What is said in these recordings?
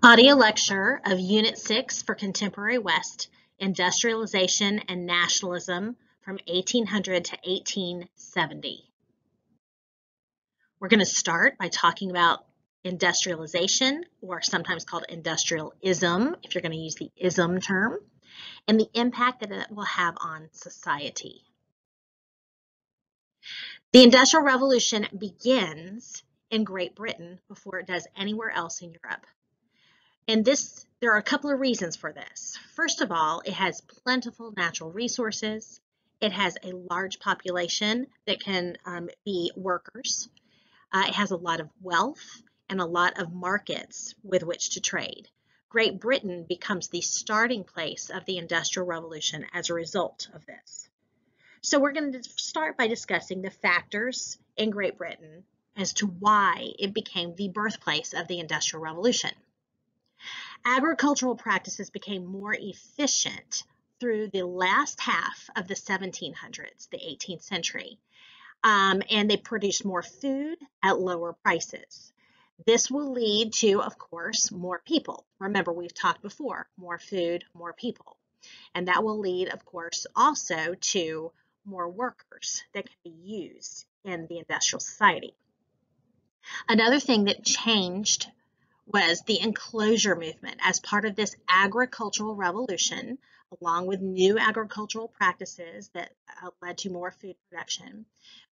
Audio lecture of Unit 6 for Contemporary West, Industrialization and Nationalism from 1800 to 1870. We're going to start by talking about industrialization, or sometimes called industrialism, if you're going to use the ism term, and the impact that it will have on society. The Industrial Revolution begins in Great Britain before it does anywhere else in Europe. And this, there are a couple of reasons for this. First of all, it has plentiful natural resources. It has a large population that can um, be workers. Uh, it has a lot of wealth and a lot of markets with which to trade. Great Britain becomes the starting place of the Industrial Revolution as a result of this. So we're going to start by discussing the factors in Great Britain as to why it became the birthplace of the Industrial Revolution. Agricultural practices became more efficient through the last half of the 1700s, the 18th century, um, and they produced more food at lower prices. This will lead to, of course, more people. Remember, we've talked before, more food, more people. And that will lead, of course, also to more workers that can be used in the industrial society. Another thing that changed was the enclosure movement as part of this agricultural revolution, along with new agricultural practices that uh, led to more food production.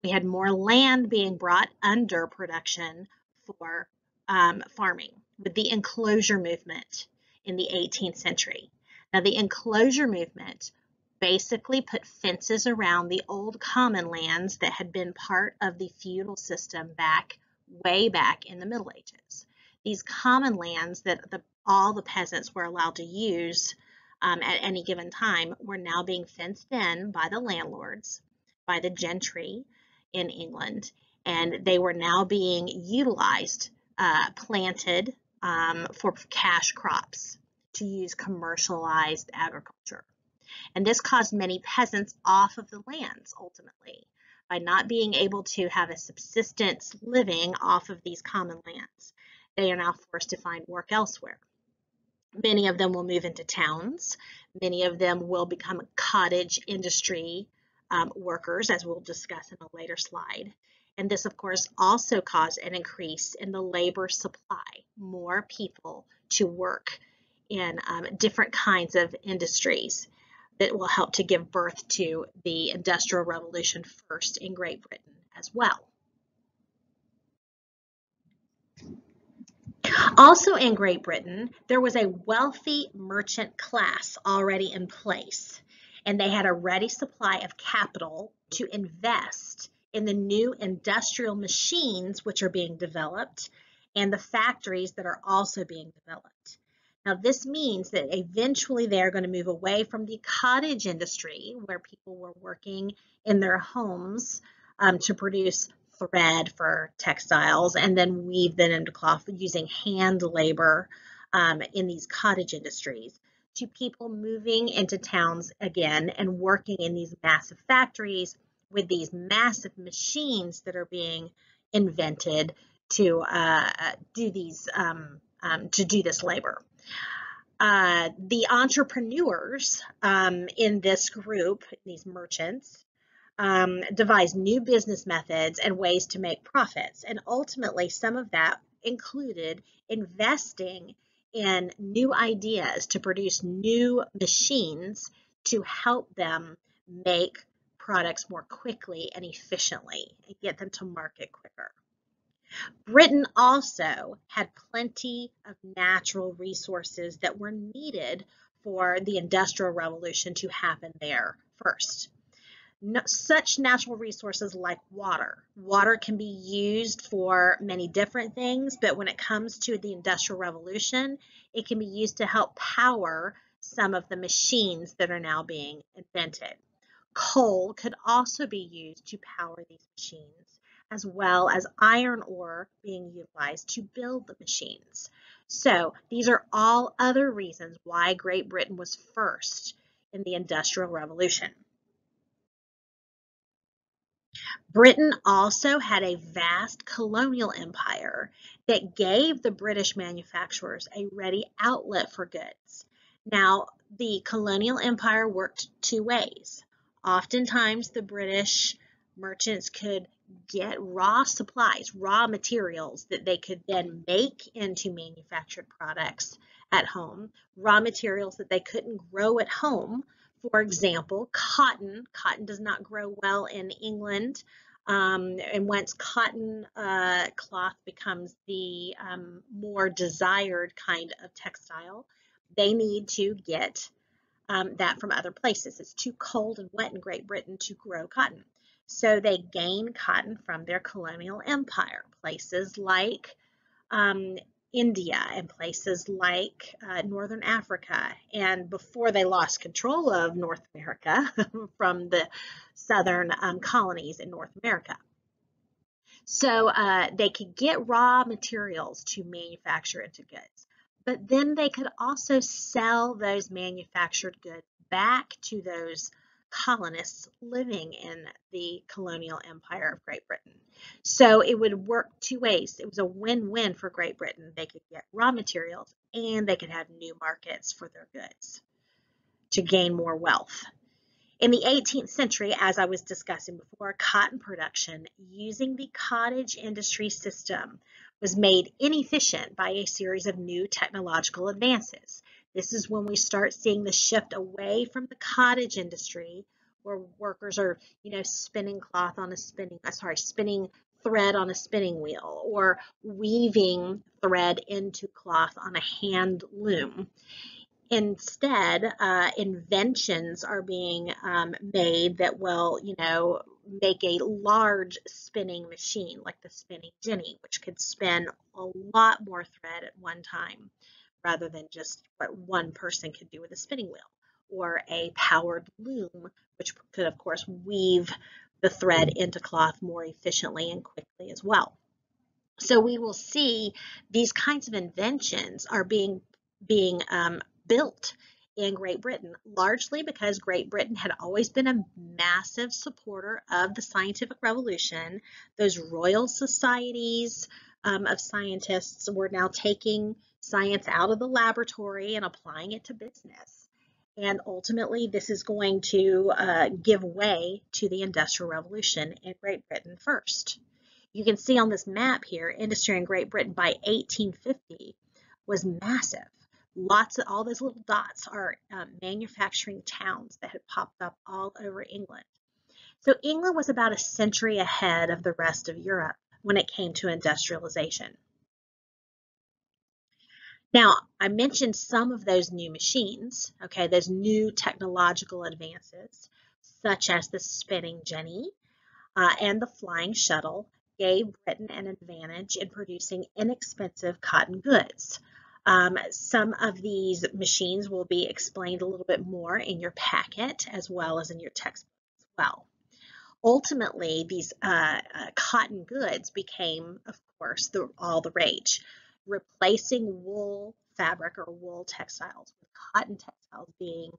We had more land being brought under production for um, farming with the enclosure movement in the 18th century. Now, the enclosure movement basically put fences around the old common lands that had been part of the feudal system back way back in the Middle Ages these common lands that the, all the peasants were allowed to use um, at any given time were now being fenced in by the landlords, by the gentry in England, and they were now being utilized, uh, planted um, for cash crops to use commercialized agriculture. And this caused many peasants off of the lands ultimately by not being able to have a subsistence living off of these common lands they are now forced to find work elsewhere. Many of them will move into towns. Many of them will become cottage industry um, workers, as we'll discuss in a later slide. And this, of course, also caused an increase in the labor supply, more people to work in um, different kinds of industries that will help to give birth to the Industrial Revolution first in Great Britain as well. Also in Great Britain, there was a wealthy merchant class already in place, and they had a ready supply of capital to invest in the new industrial machines which are being developed and the factories that are also being developed. Now, this means that eventually they're going to move away from the cottage industry where people were working in their homes um, to produce thread for textiles and then weave them into cloth using hand labor um, in these cottage industries to people moving into towns again and working in these massive factories with these massive machines that are being invented to uh, do these um, um, to do this labor. Uh, the entrepreneurs um, in this group, these merchants, um, devise new business methods and ways to make profits. And ultimately, some of that included investing in new ideas to produce new machines to help them make products more quickly and efficiently and get them to market quicker. Britain also had plenty of natural resources that were needed for the Industrial Revolution to happen there first no, such natural resources like water. Water can be used for many different things, but when it comes to the Industrial Revolution, it can be used to help power some of the machines that are now being invented. Coal could also be used to power these machines, as well as iron ore being utilized to build the machines. So these are all other reasons why Great Britain was first in the Industrial Revolution. Britain also had a vast colonial empire that gave the British manufacturers a ready outlet for goods. Now, the colonial empire worked two ways. Oftentimes, the British merchants could get raw supplies, raw materials that they could then make into manufactured products at home, raw materials that they couldn't grow at home. For example, cotton. Cotton does not grow well in England. Um, and once cotton uh, cloth becomes the um, more desired kind of textile, they need to get um, that from other places. It's too cold and wet in Great Britain to grow cotton. So they gain cotton from their colonial empire, places like um, India and places like uh, Northern Africa. And before they lost control of North America from the southern um, colonies in North America. So uh, they could get raw materials to manufacture into goods, but then they could also sell those manufactured goods back to those colonists living in the colonial empire of Great Britain. So it would work two ways. It was a win-win for Great Britain. They could get raw materials and they could have new markets for their goods to gain more wealth. In the 18th century, as I was discussing before, cotton production using the cottage industry system was made inefficient by a series of new technological advances. This is when we start seeing the shift away from the cottage industry where workers are, you know, spinning cloth on a spinning, uh, sorry, spinning thread on a spinning wheel or weaving thread into cloth on a hand loom. Instead, uh, inventions are being um, made that will, you know, make a large spinning machine like the spinning jenny, which could spin a lot more thread at one time rather than just what one person could do with a spinning wheel, or a powered loom, which could, of course, weave the thread into cloth more efficiently and quickly as well. So we will see these kinds of inventions are being, being um, built in Great Britain, largely because Great Britain had always been a massive supporter of the scientific revolution. Those royal societies um, of scientists were now taking science out of the laboratory and applying it to business. And ultimately, this is going to uh, give way to the Industrial Revolution in Great Britain first. You can see on this map here, industry in Great Britain by 1850 was massive. Lots of all those little dots are um, manufacturing towns that had popped up all over England. So England was about a century ahead of the rest of Europe when it came to industrialization. Now, I mentioned some of those new machines, okay, those new technological advances, such as the spinning jenny uh, and the flying shuttle, gave Britain an advantage in producing inexpensive cotton goods. Um, some of these machines will be explained a little bit more in your packet as well as in your textbook as well. Ultimately, these uh, uh, cotton goods became, of course, the, all the rage replacing wool fabric or wool textiles with cotton textiles being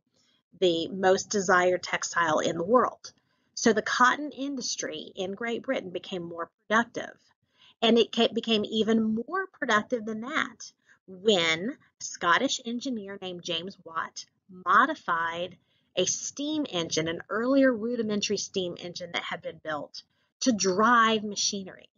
the most desired textile in the world. So the cotton industry in Great Britain became more productive. And it became even more productive than that when a Scottish engineer named James Watt modified a steam engine, an earlier rudimentary steam engine that had been built to drive machinery.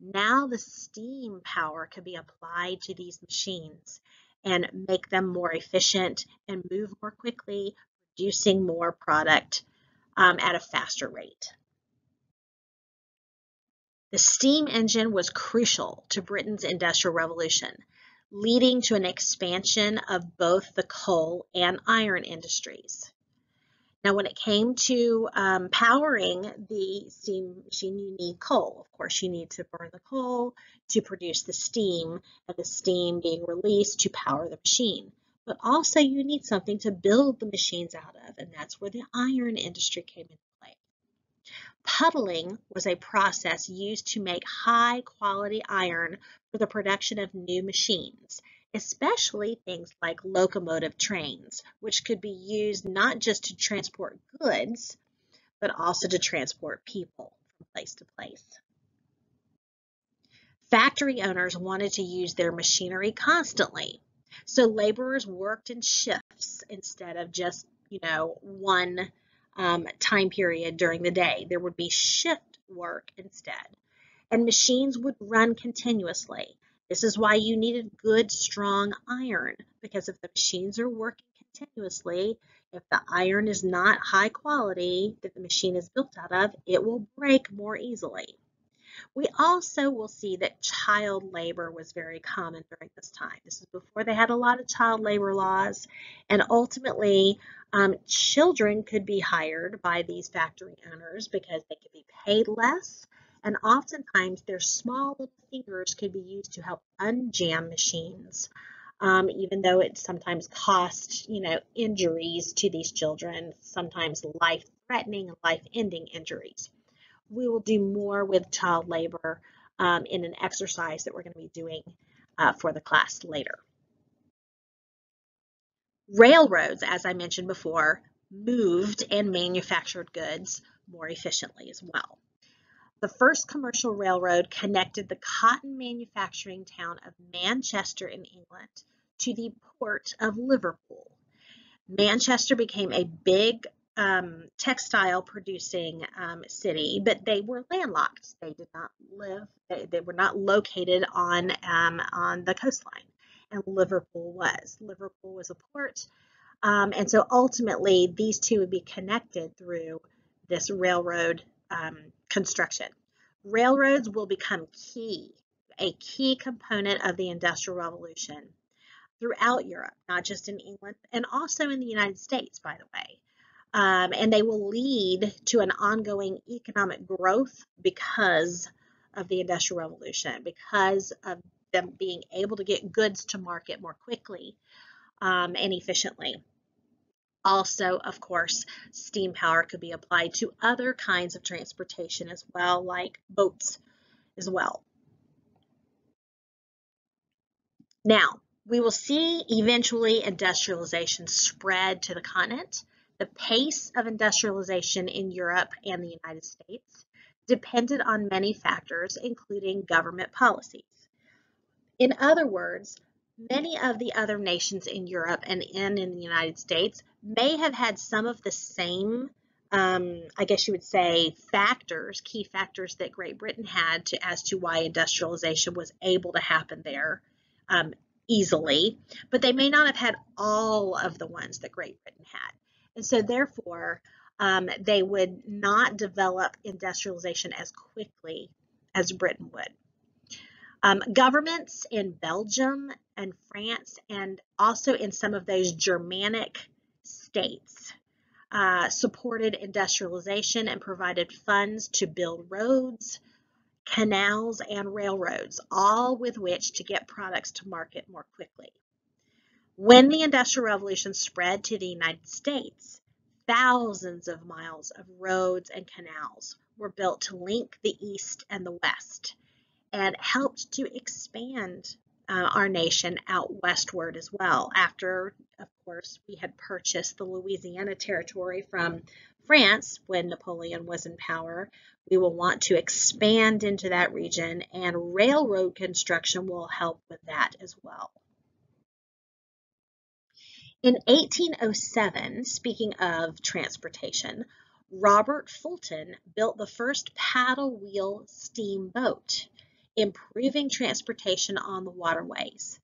Now the steam power could be applied to these machines and make them more efficient and move more quickly, producing more product um, at a faster rate. The steam engine was crucial to Britain's Industrial Revolution, leading to an expansion of both the coal and iron industries. Now, when it came to um, powering the steam machine, you need coal. Of course, you need to burn the coal to produce the steam, and the steam being released to power the machine. But also, you need something to build the machines out of, and that's where the iron industry came into play. Puddling was a process used to make high quality iron for the production of new machines especially things like locomotive trains, which could be used not just to transport goods, but also to transport people from place to place. Factory owners wanted to use their machinery constantly. So laborers worked in shifts instead of just, you know, one um, time period during the day. There would be shift work instead. And machines would run continuously. This is why you needed good, strong iron, because if the machines are working continuously, if the iron is not high quality that the machine is built out of, it will break more easily. We also will see that child labor was very common during this time. This is before they had a lot of child labor laws, and ultimately, um, children could be hired by these factory owners because they could be paid less, and oftentimes their small little fingers could be used to help unjam machines. Um, even though it sometimes costs, you know, injuries to these children, sometimes life-threatening life-ending injuries we will do more with child labor um, in an exercise that we're going to be doing uh, for the class later. Railroads, as I mentioned before, moved and manufactured goods more efficiently as well. The first commercial railroad connected the cotton manufacturing town of Manchester in England to the port of Liverpool. Manchester became a big um, textile producing um, city, but they were landlocked. They did not live, they, they were not located on, um, on the coastline, and Liverpool was. Liverpool was a port, um, and so ultimately these two would be connected through this railroad um, construction. Railroads will become key, a key component of the Industrial Revolution throughout Europe, not just in England, and also in the United States, by the way um, and they will lead to an ongoing economic growth because of the Industrial Revolution, because of them being able to get goods to market more quickly um, and efficiently. Also, of course, steam power could be applied to other kinds of transportation as well, like boats as well. Now, we will see eventually industrialization spread to the continent the pace of industrialization in Europe and the United States depended on many factors, including government policies. In other words, many of the other nations in Europe and in, in the United States may have had some of the same, um, I guess you would say, factors, key factors that Great Britain had to, as to why industrialization was able to happen there um, easily, but they may not have had all of the ones that Great Britain had. And so therefore, um, they would not develop industrialization as quickly as Britain would. Um, governments in Belgium and France and also in some of those Germanic states uh, supported industrialization and provided funds to build roads, canals, and railroads, all with which to get products to market more quickly. When the Industrial Revolution spread to the United States, thousands of miles of roads and canals were built to link the East and the West and helped to expand uh, our nation out westward as well. After, of course, we had purchased the Louisiana Territory from France when Napoleon was in power, we will want to expand into that region and railroad construction will help with that as well. In 1807, speaking of transportation, Robert Fulton built the first paddle wheel steamboat, improving transportation on the waterways.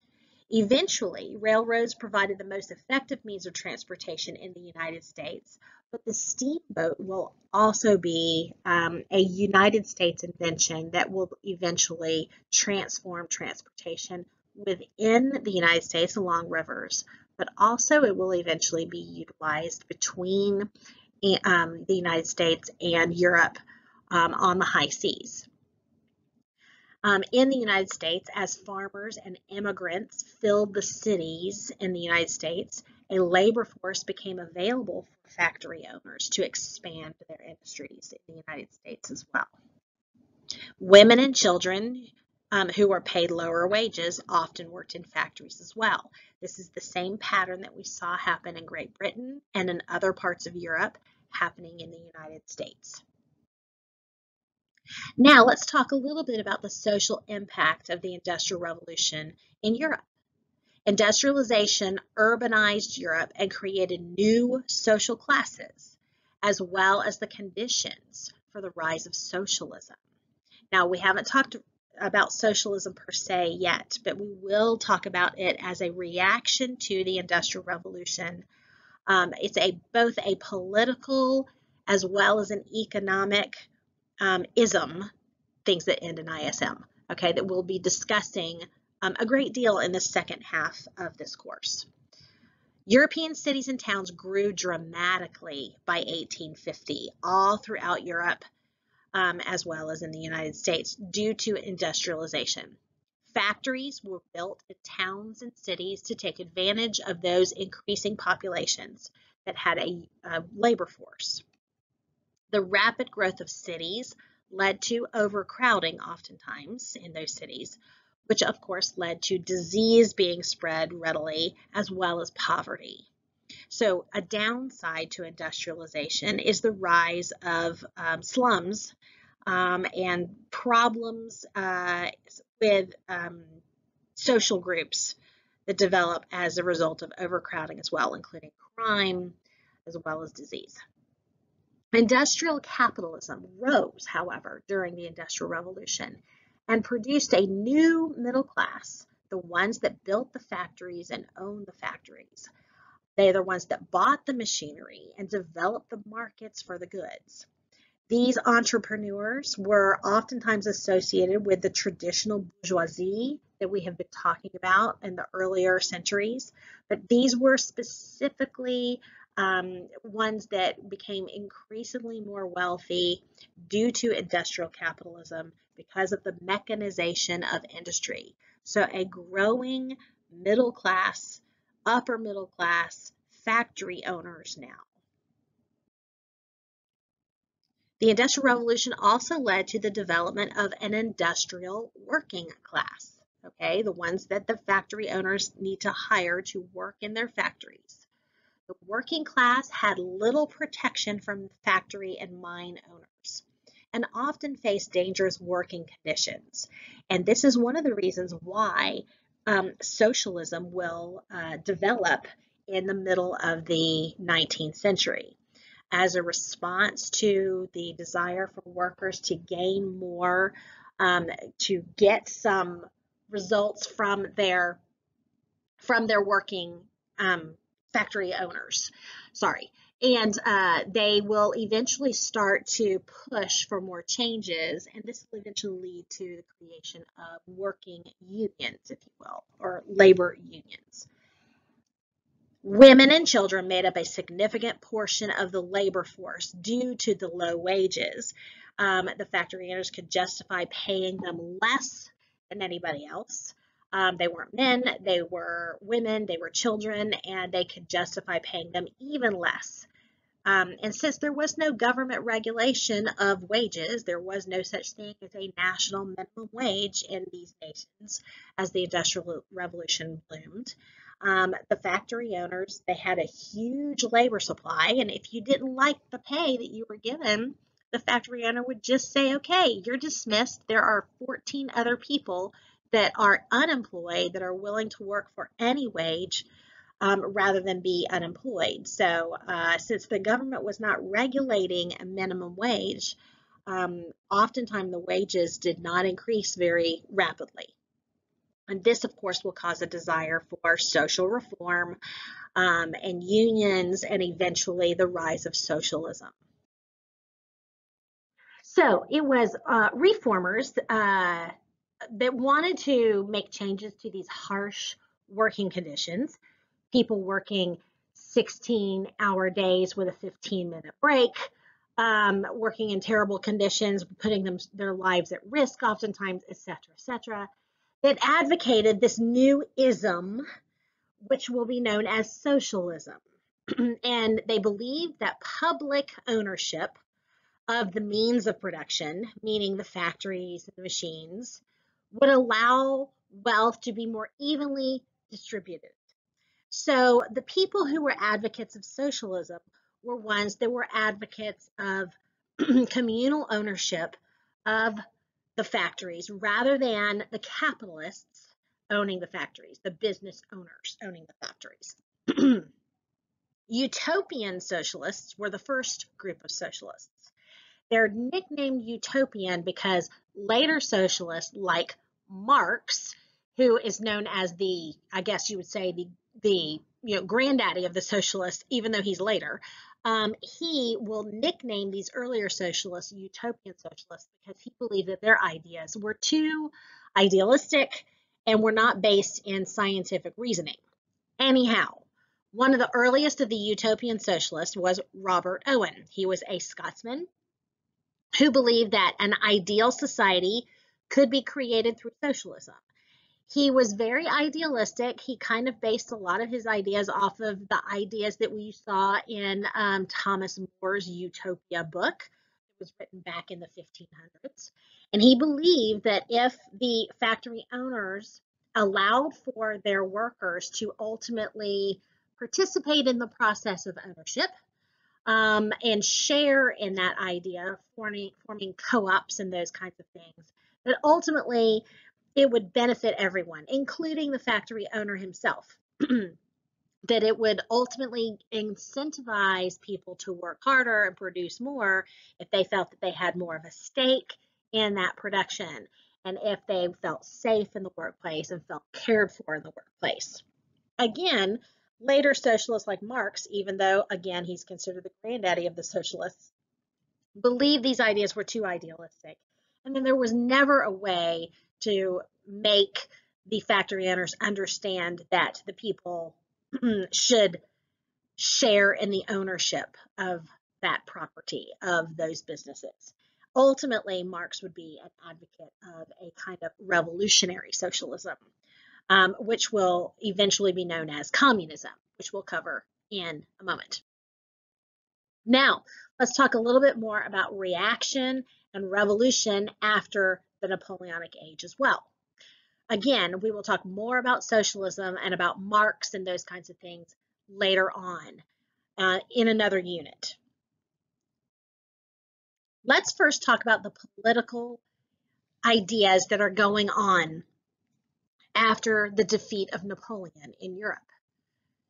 Eventually, railroads provided the most effective means of transportation in the United States, but the steamboat will also be um, a United States invention that will eventually transform transportation within the United States along rivers but also it will eventually be utilized between um, the United States and Europe um, on the high seas. Um, in the United States, as farmers and immigrants filled the cities in the United States, a labor force became available for factory owners to expand their industries in the United States as well. Women and children um, who were paid lower wages often worked in factories as well. This is the same pattern that we saw happen in Great Britain and in other parts of Europe happening in the United States. Now let's talk a little bit about the social impact of the Industrial Revolution in Europe. Industrialization urbanized Europe and created new social classes, as well as the conditions for the rise of socialism. Now, we haven't talked about socialism per se yet, but we will talk about it as a reaction to the Industrial Revolution. Um, it's a both a political as well as an economic um, ism, things that end in ISM, okay, that we'll be discussing um, a great deal in the second half of this course. European cities and towns grew dramatically by 1850 all throughout Europe um, as well as in the United States due to industrialization. Factories were built in towns and cities to take advantage of those increasing populations that had a, a labor force. The rapid growth of cities led to overcrowding oftentimes in those cities, which of course led to disease being spread readily as well as poverty. So a downside to industrialization is the rise of um, slums um, and problems uh, with um, social groups that develop as a result of overcrowding as well, including crime as well as disease. Industrial capitalism rose, however, during the Industrial Revolution and produced a new middle class, the ones that built the factories and owned the factories. They are the ones that bought the machinery and developed the markets for the goods. These entrepreneurs were oftentimes associated with the traditional bourgeoisie that we have been talking about in the earlier centuries, but these were specifically um, ones that became increasingly more wealthy due to industrial capitalism because of the mechanization of industry. So a growing middle class, upper middle class factory owners now. The Industrial Revolution also led to the development of an industrial working class, okay, the ones that the factory owners need to hire to work in their factories. The working class had little protection from factory and mine owners and often faced dangerous working conditions. And this is one of the reasons why um, socialism will uh, develop in the middle of the 19th century as a response to the desire for workers to gain more, um, to get some results from their from their working um, factory owners. Sorry. And uh, they will eventually start to push for more changes, and this will eventually lead to the creation of working unions, if you will, or labor unions. Women and children made up a significant portion of the labor force due to the low wages. Um, the factory owners could justify paying them less than anybody else. Um, they weren't men, they were women, they were children, and they could justify paying them even less. Um, and since there was no government regulation of wages, there was no such thing as a national minimum wage in these nations as the Industrial Revolution bloomed. Um, the factory owners, they had a huge labor supply, and if you didn't like the pay that you were given, the factory owner would just say, okay, you're dismissed. There are 14 other people that are unemployed that are willing to work for any wage um, rather than be unemployed. So uh, since the government was not regulating a minimum wage, um, oftentimes the wages did not increase very rapidly. And this, of course, will cause a desire for social reform um, and unions and eventually the rise of socialism. So it was uh, reformers uh, that wanted to make changes to these harsh working conditions, people working 16 hour days with a 15 minute break, um, working in terrible conditions, putting them, their lives at risk oftentimes, etc., etc., that advocated this new ism, which will be known as socialism. and they believed that public ownership of the means of production, meaning the factories and the machines, would allow wealth to be more evenly distributed. So the people who were advocates of socialism were ones that were advocates of communal ownership of the factories rather than the capitalists owning the factories, the business owners owning the factories. Utopian socialists were the first group of socialists. They're nicknamed utopian because later socialists like Marx, who is known as the, I guess you would say, the, the you know, granddaddy of the socialists, even though he's later, um, he will nickname these earlier socialists utopian socialists because he believed that their ideas were too idealistic and were not based in scientific reasoning. Anyhow, one of the earliest of the utopian socialists was Robert Owen. He was a Scotsman who believed that an ideal society could be created through socialism. He was very idealistic. He kind of based a lot of his ideas off of the ideas that we saw in um, Thomas More's Utopia book. It was written back in the 1500s. And he believed that if the factory owners allowed for their workers to ultimately participate in the process of ownership, um, and share in that idea, forming, forming co-ops and those kinds of things, that ultimately it would benefit everyone, including the factory owner himself. that it would ultimately incentivize people to work harder and produce more if they felt that they had more of a stake in that production and if they felt safe in the workplace and felt cared for in the workplace. Again, Later socialists like Marx, even though, again, he's considered the granddaddy of the socialists, believed these ideas were too idealistic. And then there was never a way to make the factory owners understand that the people should share in the ownership of that property, of those businesses. Ultimately, Marx would be an advocate of a kind of revolutionary socialism um, which will eventually be known as communism, which we'll cover in a moment. Now, let's talk a little bit more about reaction and revolution after the Napoleonic age as well. Again, we will talk more about socialism and about Marx and those kinds of things later on uh, in another unit. Let's first talk about the political ideas that are going on after the defeat of Napoleon in Europe.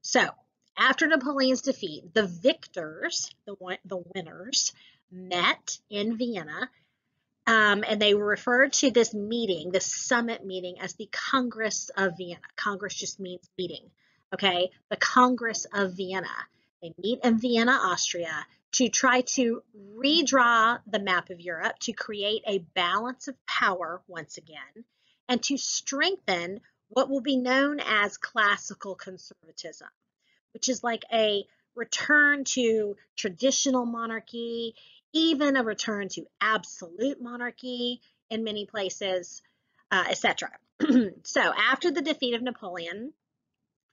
So, after Napoleon's defeat, the victors, the, the winners, met in Vienna, um, and they referred to this meeting, this summit meeting, as the Congress of Vienna. Congress just means meeting, okay? The Congress of Vienna. They meet in Vienna, Austria, to try to redraw the map of Europe to create a balance of power once again and to strengthen what will be known as classical conservatism, which is like a return to traditional monarchy, even a return to absolute monarchy in many places, uh, etc. so after the defeat of Napoleon,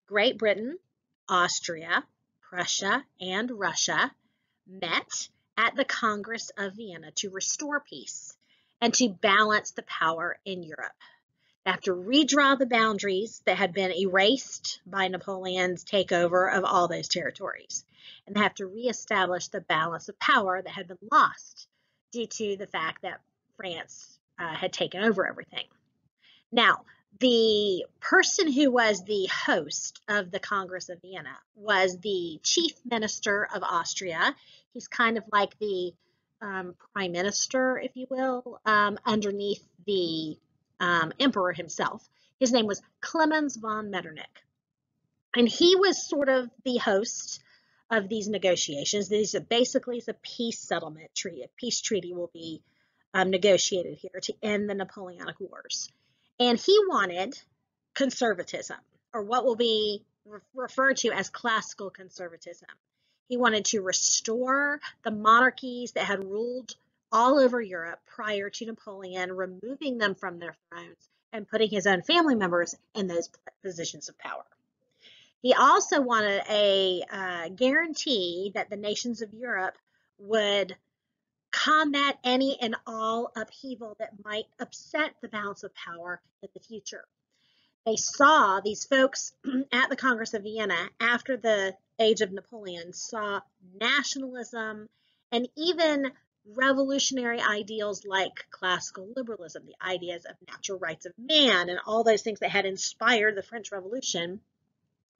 Great Britain, Austria, Prussia, and Russia met at the Congress of Vienna to restore peace and to balance the power in Europe. To redraw the boundaries that had been erased by Napoleon's takeover of all those territories. And they have to reestablish the balance of power that had been lost due to the fact that France uh, had taken over everything. Now, the person who was the host of the Congress of Vienna was the chief minister of Austria. He's kind of like the um, prime minister, if you will, um, underneath the um, emperor himself. His name was Clemens von Metternich. And he was sort of the host of these negotiations. These are basically it's a peace settlement treaty. A peace treaty will be um, negotiated here to end the Napoleonic Wars. And he wanted conservatism, or what will be re referred to as classical conservatism. He wanted to restore the monarchies that had ruled all over Europe prior to Napoleon removing them from their thrones and putting his own family members in those positions of power. He also wanted a uh, guarantee that the nations of Europe would combat any and all upheaval that might upset the balance of power in the future. They saw, these folks at the Congress of Vienna after the age of Napoleon, saw nationalism and even revolutionary ideals like classical liberalism, the ideas of natural rights of man, and all those things that had inspired the French Revolution,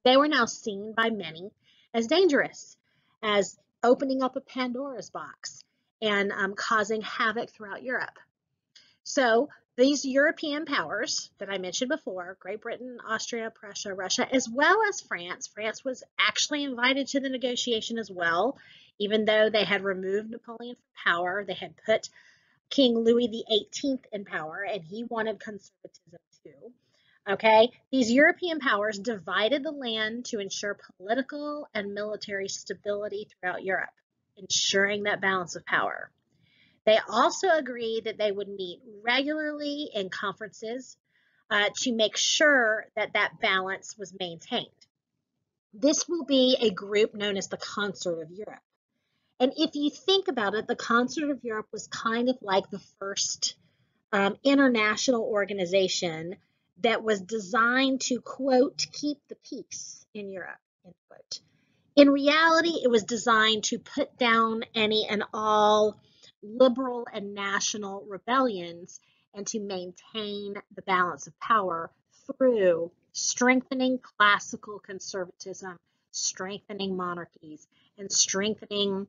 they were now seen by many as dangerous, as opening up a Pandora's box and um, causing havoc throughout Europe. So these European powers that I mentioned before, Great Britain, Austria, Prussia, Russia, as well as France, France was actually invited to the negotiation as well, even though they had removed Napoleon from power, they had put King Louis XVIII in power, and he wanted conservatism too. Okay, these European powers divided the land to ensure political and military stability throughout Europe, ensuring that balance of power. They also agreed that they would meet regularly in conferences uh, to make sure that that balance was maintained. This will be a group known as the Concert of Europe. And if you think about it, the Concert of Europe was kind of like the first um, international organization that was designed to, quote, keep the peace in Europe, end quote. In reality, it was designed to put down any and all liberal and national rebellions and to maintain the balance of power through strengthening classical conservatism, strengthening monarchies, and strengthening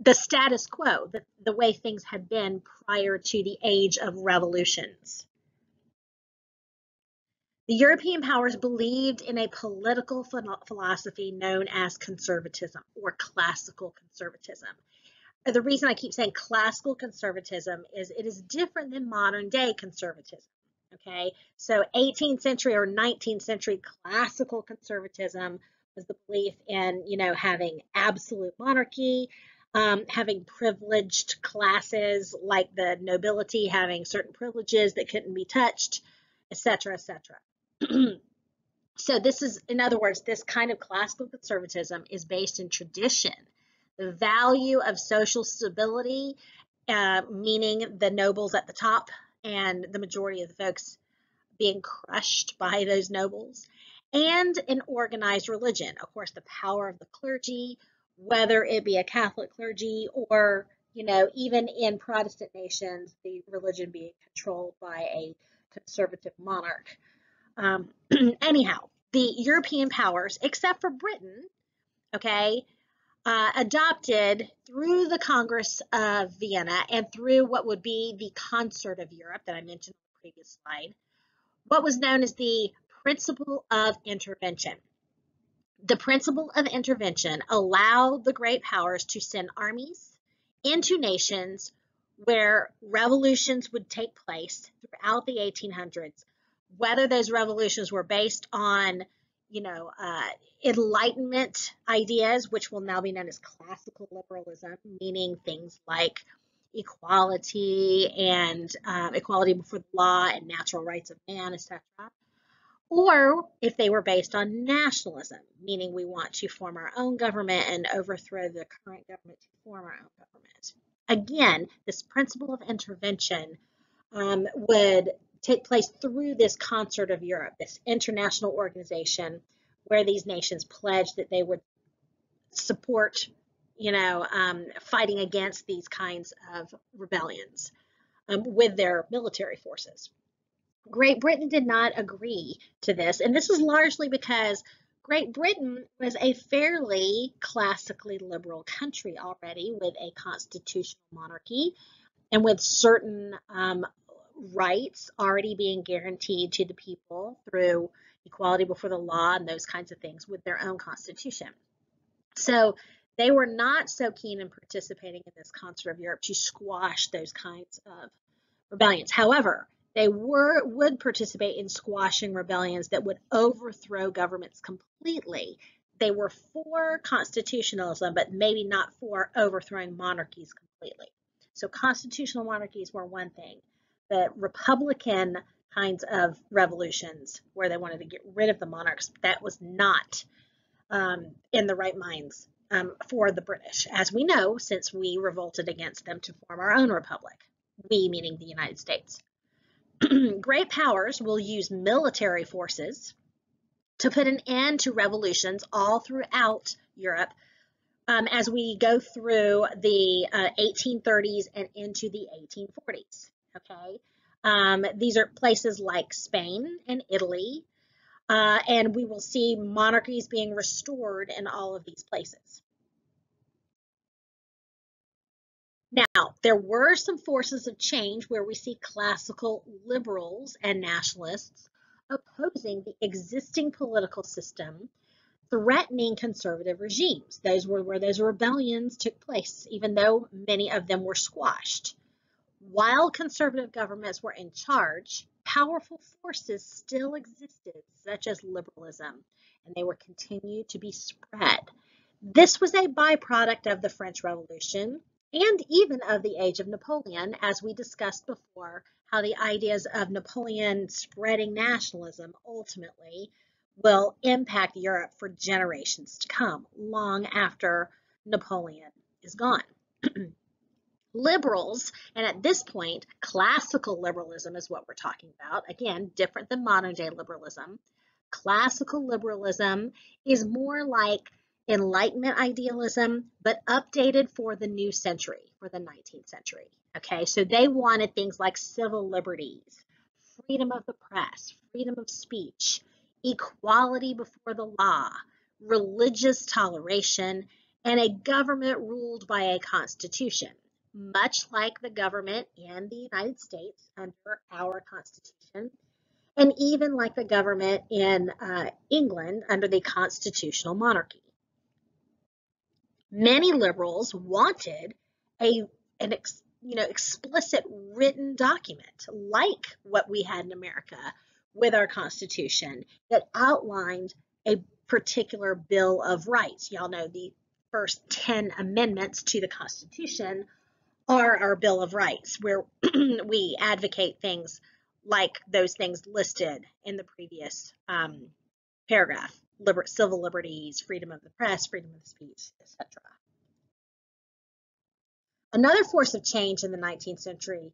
the status quo, the, the way things had been prior to the age of revolutions. The European powers believed in a political philosophy known as conservatism or classical conservatism. The reason I keep saying classical conservatism is it is different than modern day conservatism. Okay, so 18th century or 19th century classical conservatism was the belief in, you know, having absolute monarchy, um, having privileged classes like the nobility having certain privileges that couldn't be touched, etc., etc. so this is, in other words, this kind of classical conservatism is based in tradition. The value of social stability, uh, meaning the nobles at the top and the majority of the folks being crushed by those nobles, and an organized religion. Of course, the power of the clergy, whether it be a Catholic clergy or, you know, even in Protestant nations, the religion being controlled by a conservative monarch. Um, anyhow, the European powers, except for Britain, okay, uh, adopted through the Congress of Vienna and through what would be the Concert of Europe that I mentioned on the previous slide, what was known as the principle of intervention. The principle of intervention allowed the great powers to send armies into nations where revolutions would take place throughout the 1800s, whether those revolutions were based on, you know, uh, Enlightenment ideas, which will now be known as classical liberalism, meaning things like equality and um, equality before the law and natural rights of man, etc or if they were based on nationalism, meaning we want to form our own government and overthrow the current government to form our own government. Again, this principle of intervention um, would take place through this concert of Europe, this international organization where these nations pledged that they would support, you know, um, fighting against these kinds of rebellions um, with their military forces. Great Britain did not agree to this, and this is largely because Great Britain was a fairly classically liberal country already with a constitutional monarchy and with certain um, rights already being guaranteed to the people through equality before the law and those kinds of things with their own constitution. So they were not so keen in participating in this concert of Europe to squash those kinds of rebellions. However, they were would participate in squashing rebellions that would overthrow governments completely. They were for constitutionalism, but maybe not for overthrowing monarchies completely. So constitutional monarchies were one thing. The Republican kinds of revolutions where they wanted to get rid of the monarchs, that was not um, in the right minds um, for the British, as we know, since we revolted against them to form our own republic. We, meaning the United States. great powers will use military forces to put an end to revolutions all throughout Europe um, as we go through the uh, 1830s and into the 1840s. Okay, um, these are places like Spain and Italy, uh, and we will see monarchies being restored in all of these places. Now, there were some forces of change where we see classical liberals and nationalists opposing the existing political system, threatening conservative regimes. Those were where those rebellions took place, even though many of them were squashed. While conservative governments were in charge, powerful forces still existed, such as liberalism, and they were continued to be spread. This was a byproduct of the French Revolution and even of the age of Napoleon, as we discussed before, how the ideas of Napoleon spreading nationalism ultimately will impact Europe for generations to come, long after Napoleon is gone. Liberals, and at this point, classical liberalism is what we're talking about. Again, different than modern day liberalism. Classical liberalism is more like Enlightenment idealism, but updated for the new century, for the 19th century. Okay, so they wanted things like civil liberties, freedom of the press, freedom of speech, equality before the law, religious toleration, and a government ruled by a constitution, much like the government in the United States under our constitution, and even like the government in uh, England under the constitutional monarchy. Many liberals wanted a an ex, you know explicit written document like what we had in America with our Constitution that outlined a particular Bill of Rights. Y'all know the first 10 amendments to the Constitution are our Bill of Rights, where we advocate things like those things listed in the previous um, paragraph liber civil liberties, freedom of the press, freedom of speech, etc. Another force of change in the 19th century,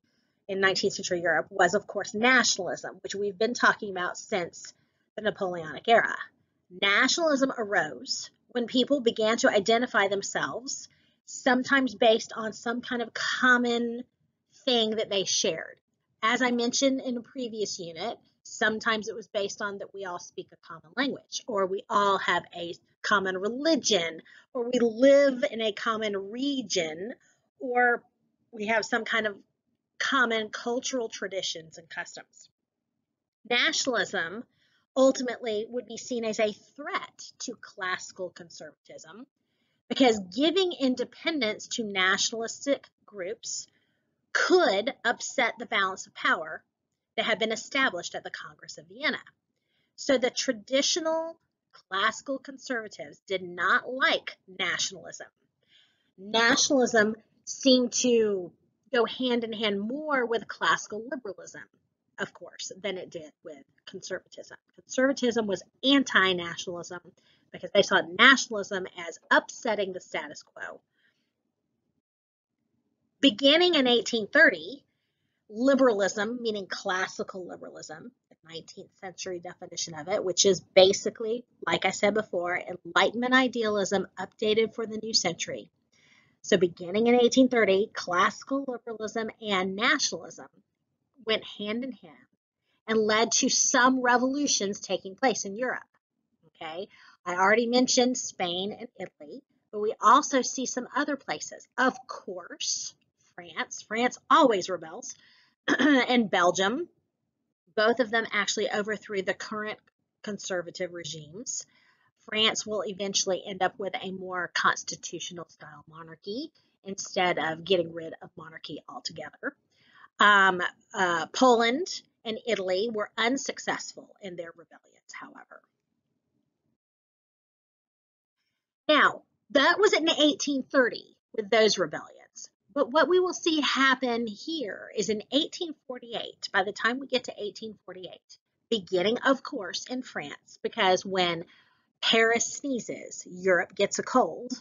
in 19th century Europe, was of course nationalism, which we've been talking about since the Napoleonic era. Nationalism arose when people began to identify themselves, sometimes based on some kind of common thing that they shared. As I mentioned in a previous unit, Sometimes it was based on that we all speak a common language, or we all have a common religion, or we live in a common region, or we have some kind of common cultural traditions and customs. Nationalism ultimately would be seen as a threat to classical conservatism because giving independence to nationalistic groups could upset the balance of power that had been established at the Congress of Vienna. So the traditional classical conservatives did not like nationalism. Nationalism seemed to go hand in hand more with classical liberalism, of course, than it did with conservatism. Conservatism was anti-nationalism because they saw nationalism as upsetting the status quo. Beginning in 1830, liberalism, meaning classical liberalism, the 19th century definition of it, which is basically, like I said before, Enlightenment idealism updated for the new century. So beginning in 1830, classical liberalism and nationalism went hand in hand and led to some revolutions taking place in Europe. Okay, I already mentioned Spain and Italy, but we also see some other places. Of course, France. France always rebels. and Belgium. Both of them actually overthrew the current conservative regimes. France will eventually end up with a more constitutional style monarchy instead of getting rid of monarchy altogether. Um, uh, Poland and Italy were unsuccessful in their rebellions, however. Now, that was in 1830 with those rebellions. But what we will see happen here is in 1848, by the time we get to 1848, beginning, of course, in France, because when Paris sneezes, Europe gets a cold.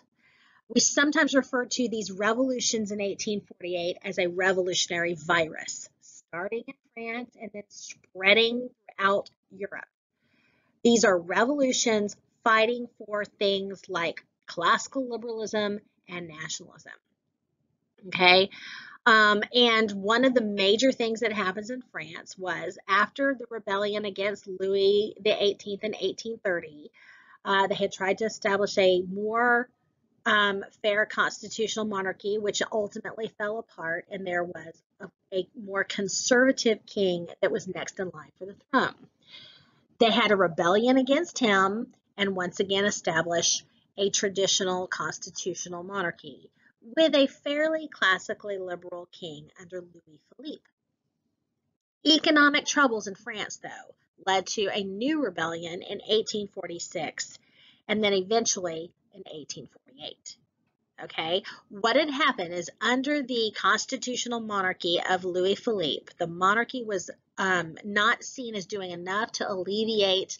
We sometimes refer to these revolutions in 1848 as a revolutionary virus, starting in France and then spreading throughout Europe. These are revolutions fighting for things like classical liberalism, and nationalism. Okay, um, and one of the major things that happens in France was after the rebellion against Louis the 18th in 1830, uh, they had tried to establish a more um, fair constitutional monarchy, which ultimately fell apart, and there was a, a more conservative king that was next in line for the throne. They had a rebellion against him and once again establish a traditional constitutional monarchy with a fairly classically liberal king under Louis Philippe. Economic troubles in France, though, led to a new rebellion in 1846 and then eventually in 1848. Okay, what had happened is under the constitutional monarchy of Louis Philippe, the monarchy was um, not seen as doing enough to alleviate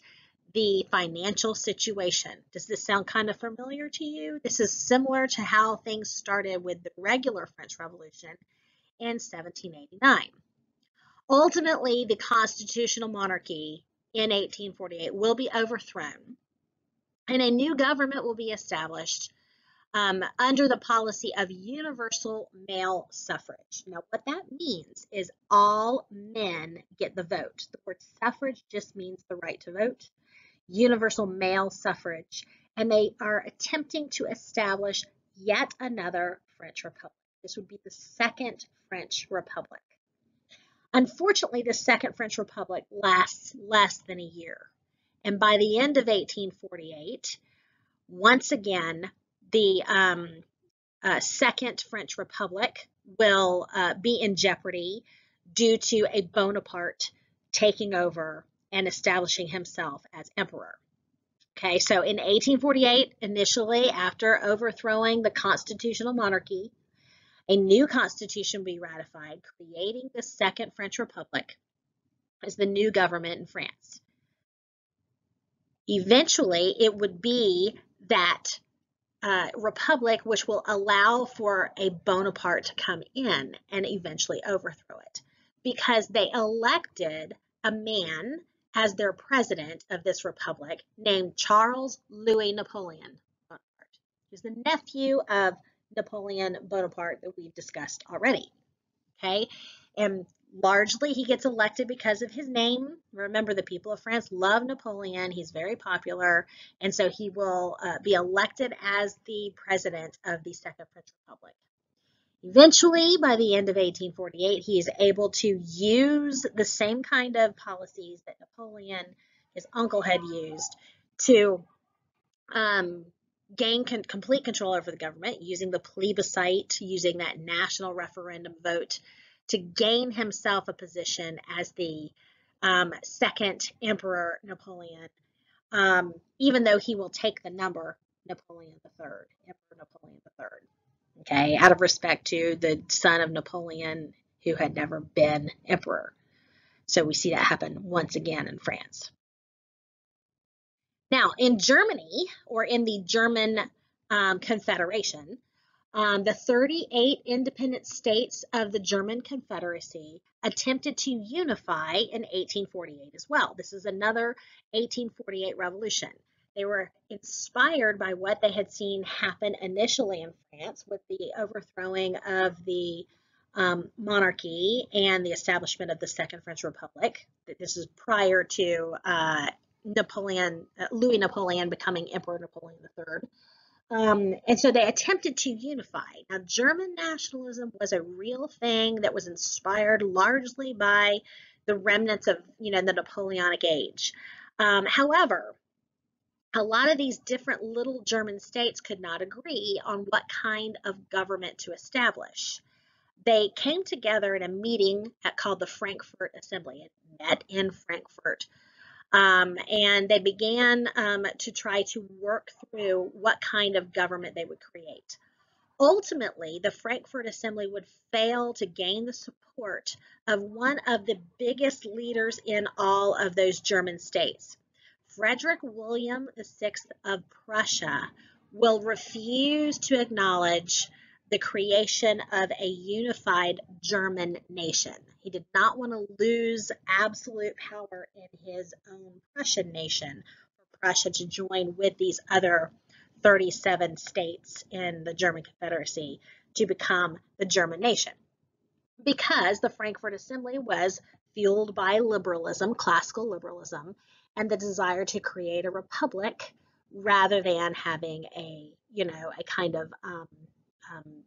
the financial situation. Does this sound kind of familiar to you? This is similar to how things started with the regular French Revolution in 1789. Ultimately, the constitutional monarchy in 1848 will be overthrown and a new government will be established um, under the policy of universal male suffrage. Now, what that means is all men get the vote. The word suffrage just means the right to vote universal male suffrage, and they are attempting to establish yet another French Republic. This would be the second French Republic. Unfortunately, the second French Republic lasts less than a year. And by the end of 1848, once again, the um, uh, Second French Republic will uh, be in jeopardy due to a Bonaparte taking over and establishing himself as emperor. Okay, so in 1848, initially after overthrowing the constitutional monarchy, a new constitution will be ratified, creating the Second French Republic as the new government in France. Eventually, it would be that uh, republic which will allow for a Bonaparte to come in and eventually overthrow it because they elected a man as their president of this republic named Charles Louis Napoleon Bonaparte. He's the nephew of Napoleon Bonaparte that we've discussed already. Okay, and largely he gets elected because of his name. Remember, the people of France love Napoleon. He's very popular, and so he will uh, be elected as the president of the Second French Republic. Eventually, by the end of 1848, he is able to use the same kind of policies that Napoleon, his uncle, had used to um, gain con complete control over the government using the plebiscite, using that national referendum vote to gain himself a position as the um, second Emperor Napoleon, um, even though he will take the number Napoleon III, Emperor Napoleon III okay, out of respect to the son of Napoleon who had never been emperor. So we see that happen once again in France. Now, in Germany, or in the German um, Confederation, um, the 38 independent states of the German Confederacy attempted to unify in 1848 as well. This is another 1848 revolution. They were inspired by what they had seen happen initially in France with the overthrowing of the um, monarchy and the establishment of the Second French Republic. This is prior to uh, Napoleon, uh, Louis Napoleon becoming Emperor Napoleon III. Um, and so they attempted to unify. Now, German nationalism was a real thing that was inspired largely by the remnants of, you know, the Napoleonic age. Um, however, a lot of these different little German states could not agree on what kind of government to establish. They came together in a meeting at, called the Frankfurt Assembly. It met in Frankfurt. Um, and they began um, to try to work through what kind of government they would create. Ultimately, the Frankfurt Assembly would fail to gain the support of one of the biggest leaders in all of those German states. Frederick William VI of Prussia will refuse to acknowledge the creation of a unified German nation. He did not want to lose absolute power in his own Prussian nation for Prussia to join with these other 37 states in the German Confederacy to become the German nation. Because the Frankfurt Assembly was fueled by liberalism, classical liberalism, and the desire to create a republic rather than having a, you know, a kind of um, um,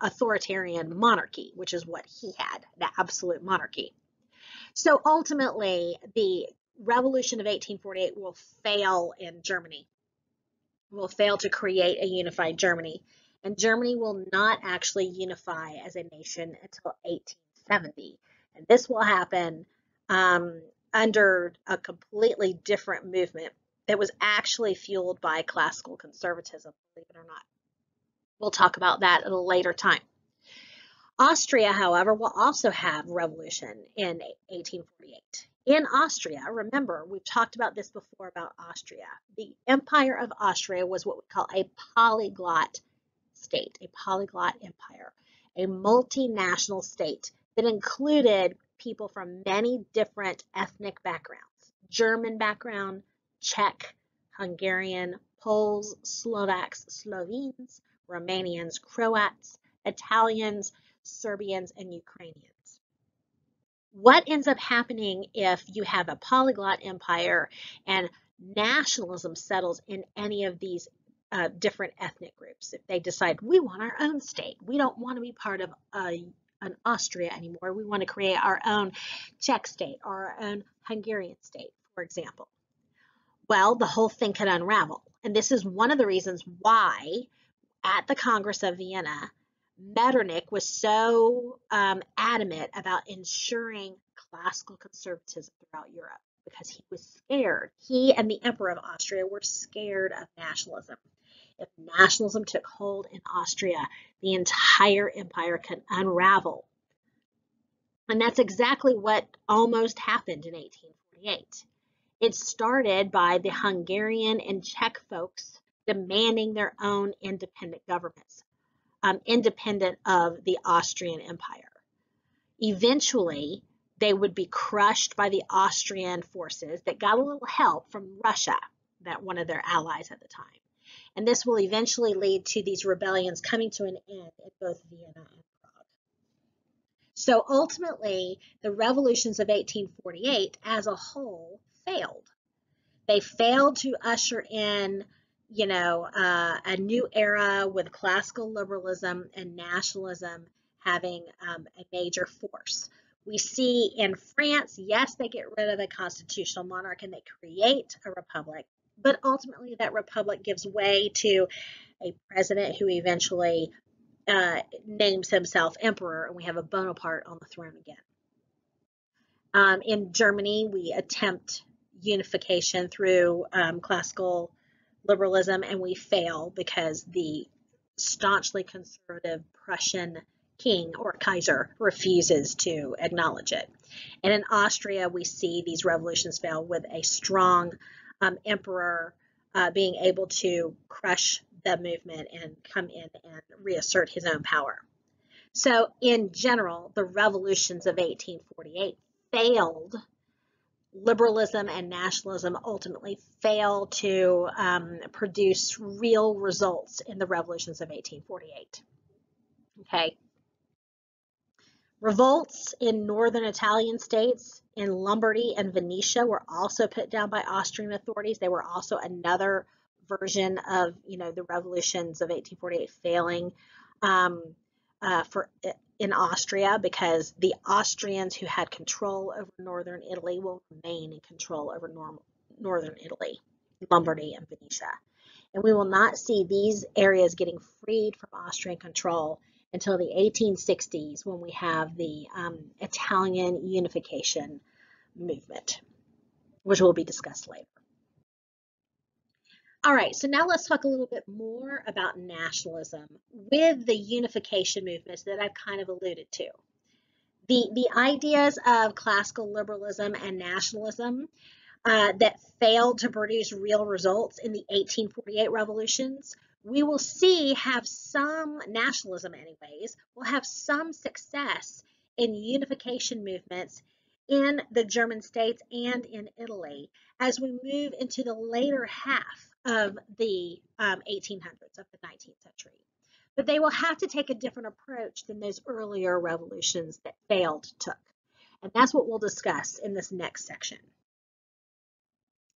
authoritarian monarchy, which is what he had, the absolute monarchy. So ultimately, the revolution of 1848 will fail in Germany, will fail to create a unified Germany. And Germany will not actually unify as a nation until 1870. And this will happen um, under a completely different movement that was actually fueled by classical conservatism, believe it or not. We'll talk about that at a later time. Austria, however, will also have revolution in 1848. In Austria, remember, we've talked about this before about Austria. The Empire of Austria was what we call a polyglot state, a polyglot empire, a multinational state that included people from many different ethnic backgrounds, German background, Czech, Hungarian, Poles, Slovaks, Slovenes, Romanians, Croats, Italians, Serbians, and Ukrainians. What ends up happening if you have a polyglot empire and nationalism settles in any of these uh, different ethnic groups? If they decide we want our own state, we don't want to be part of a, an Austria anymore, we want to create our own Czech state or our own Hungarian state, for example. Well, the whole thing could unravel. And this is one of the reasons why at the Congress of Vienna, Metternich was so um, adamant about ensuring classical conservatism throughout Europe because he was scared. He and the Emperor of Austria were scared of nationalism. If nationalism took hold in Austria, the entire empire could unravel. And that's exactly what almost happened in 1848. It started by the Hungarian and Czech folks demanding their own independent governments um, independent of the Austrian Empire. Eventually, they would be crushed by the Austrian forces that got a little help from Russia, that one of their allies at the time. And this will eventually lead to these rebellions coming to an end in both Vienna and Prague. So ultimately, the revolutions of 1848 as a whole failed. They failed to usher in you know, uh, a new era with classical liberalism and nationalism having um, a major force. We see in France, yes, they get rid of the constitutional monarch and they create a republic, but ultimately that republic gives way to a president who eventually uh, names himself emperor, and we have a Bonaparte on the throne again. Um, in Germany, we attempt unification through um, classical liberalism and we fail because the staunchly conservative Prussian king or Kaiser refuses to acknowledge it. And in Austria, we see these revolutions fail with a strong um, emperor uh, being able to crush the movement and come in and reassert his own power. So in general, the revolutions of 1848 failed liberalism and nationalism ultimately fail to um, produce real results in the revolutions of 1848. Okay. Revolts in northern Italian states in Lombardy and Venetia were also put down by Austrian authorities. They were also another version of, you know, the revolutions of 1848 failing um, uh, for in Austria because the Austrians who had control over northern Italy will remain in control over northern Italy, Lombardy and Venetia. And we will not see these areas getting freed from Austrian control until the 1860s when we have the um, Italian unification movement, which will be discussed later. All right, so now let's talk a little bit more about nationalism with the unification movements that I've kind of alluded to. The, the ideas of classical liberalism and nationalism uh, that failed to produce real results in the 1848 revolutions, we will see have some nationalism anyways, will have some success in unification movements in the German states and in Italy as we move into the later half of the um, 1800s, of the 19th century. But they will have to take a different approach than those earlier revolutions that failed took. And that's what we'll discuss in this next section.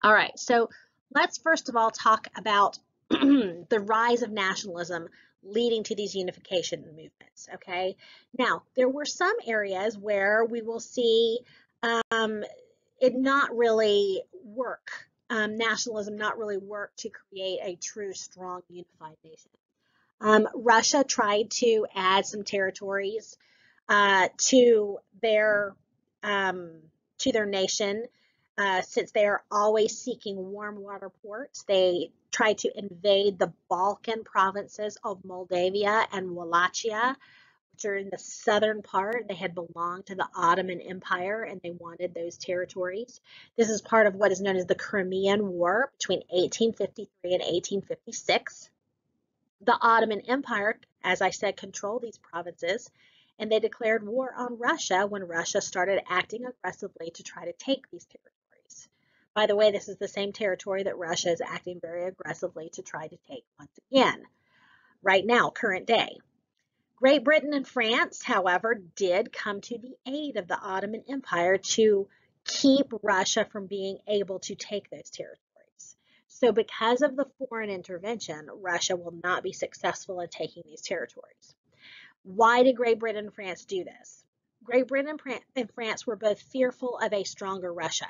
All right, so let's first of all talk about the rise of nationalism leading to these unification movements, okay? Now, there were some areas where we will see um, it not really work, um, nationalism not really work to create a true, strong, unified nation. Um, Russia tried to add some territories uh, to their um, to their nation. Uh, since they are always seeking warm water ports, they tried to invade the Balkan provinces of Moldavia and Wallachia, which are in the southern part. They had belonged to the Ottoman Empire and they wanted those territories. This is part of what is known as the Crimean War between 1853 and 1856. The Ottoman Empire, as I said, controlled these provinces and they declared war on Russia when Russia started acting aggressively to try to take these territories. By the way, this is the same territory that Russia is acting very aggressively to try to take once again, right now, current day. Great Britain and France, however, did come to the aid of the Ottoman Empire to keep Russia from being able to take those territories. So because of the foreign intervention, Russia will not be successful in taking these territories. Why did Great Britain and France do this? Great Britain and France were both fearful of a stronger Russia.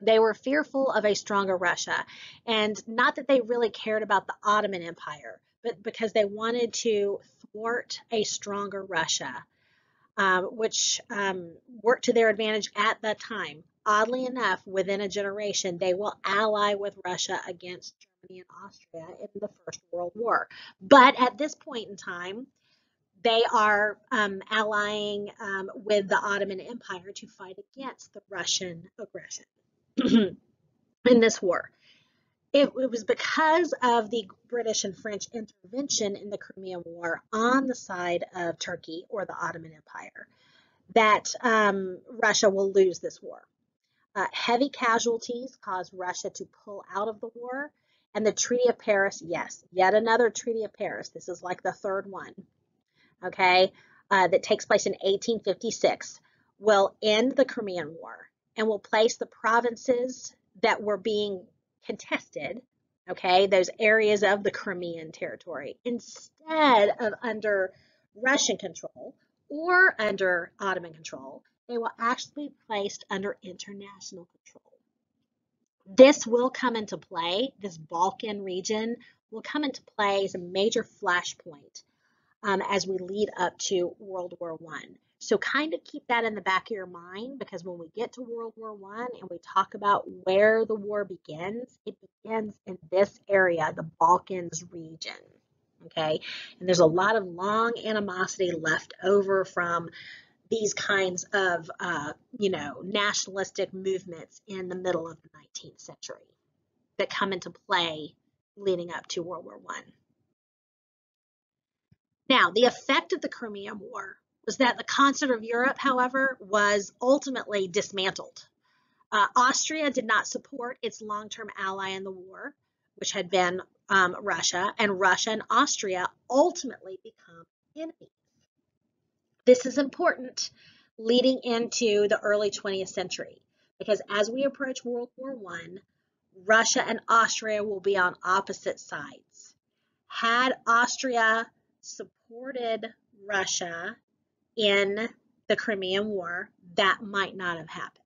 They were fearful of a stronger Russia. And not that they really cared about the Ottoman Empire, but because they wanted to thwart a stronger Russia, um, which um, worked to their advantage at that time. Oddly enough, within a generation, they will ally with Russia against Germany and Austria in the First World War. But at this point in time, they are um, allying um, with the Ottoman Empire to fight against the Russian aggression. in this war. It, it, was because of the British and French intervention in the Crimean War on the side of Turkey or the Ottoman Empire that um, Russia will lose this war. Uh, heavy casualties caused Russia to pull out of the war. And the Treaty of Paris, yes, yet another Treaty of Paris. This is like the third one, okay, uh, that takes place in 1856, will end the Crimean War and we'll place the provinces that were being contested, okay, those areas of the Crimean territory, instead of under Russian control or under Ottoman control, they will actually be placed under international control. This will come into play, this Balkan region will come into play as a major flashpoint um, as we lead up to World War One. So kind of keep that in the back of your mind because when we get to World War One and we talk about where the war begins, it begins in this area, the Balkans region. Okay, and there's a lot of long animosity left over from these kinds of, uh, you know, nationalistic movements in the middle of the 19th century that come into play leading up to World War One. Now, the effect of the Crimean War was that the concert of Europe, however, was ultimately dismantled. Uh, Austria did not support its long-term ally in the war, which had been um, Russia, and Russia and Austria ultimately become enemies. This is important leading into the early 20th century because as we approach World War I, Russia and Austria will be on opposite sides. Had Austria supported Russia in the Crimean War, that might not have happened.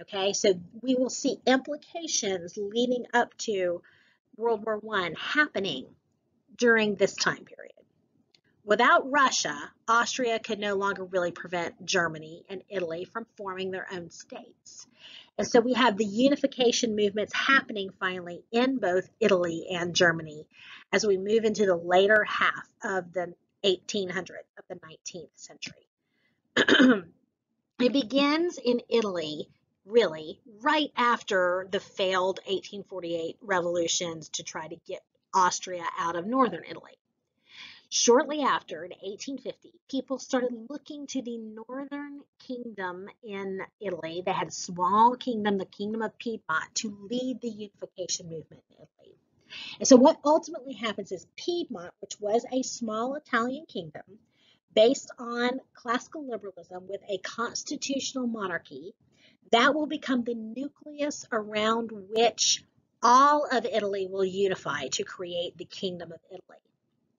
Okay, so we will see implications leading up to World War I happening during this time period. Without Russia, Austria could no longer really prevent Germany and Italy from forming their own states. And so we have the unification movements happening finally in both Italy and Germany as we move into the later half of the 1800 of the 19th century. it begins in Italy, really, right after the failed 1848 revolutions to try to get Austria out of northern Italy. Shortly after, in 1850, people started looking to the northern kingdom in Italy. They had a small kingdom, the kingdom of Piedmont, to lead the unification movement in Italy. And so what ultimately happens is Piedmont, which was a small Italian kingdom, based on classical liberalism with a constitutional monarchy, that will become the nucleus around which all of Italy will unify to create the Kingdom of Italy.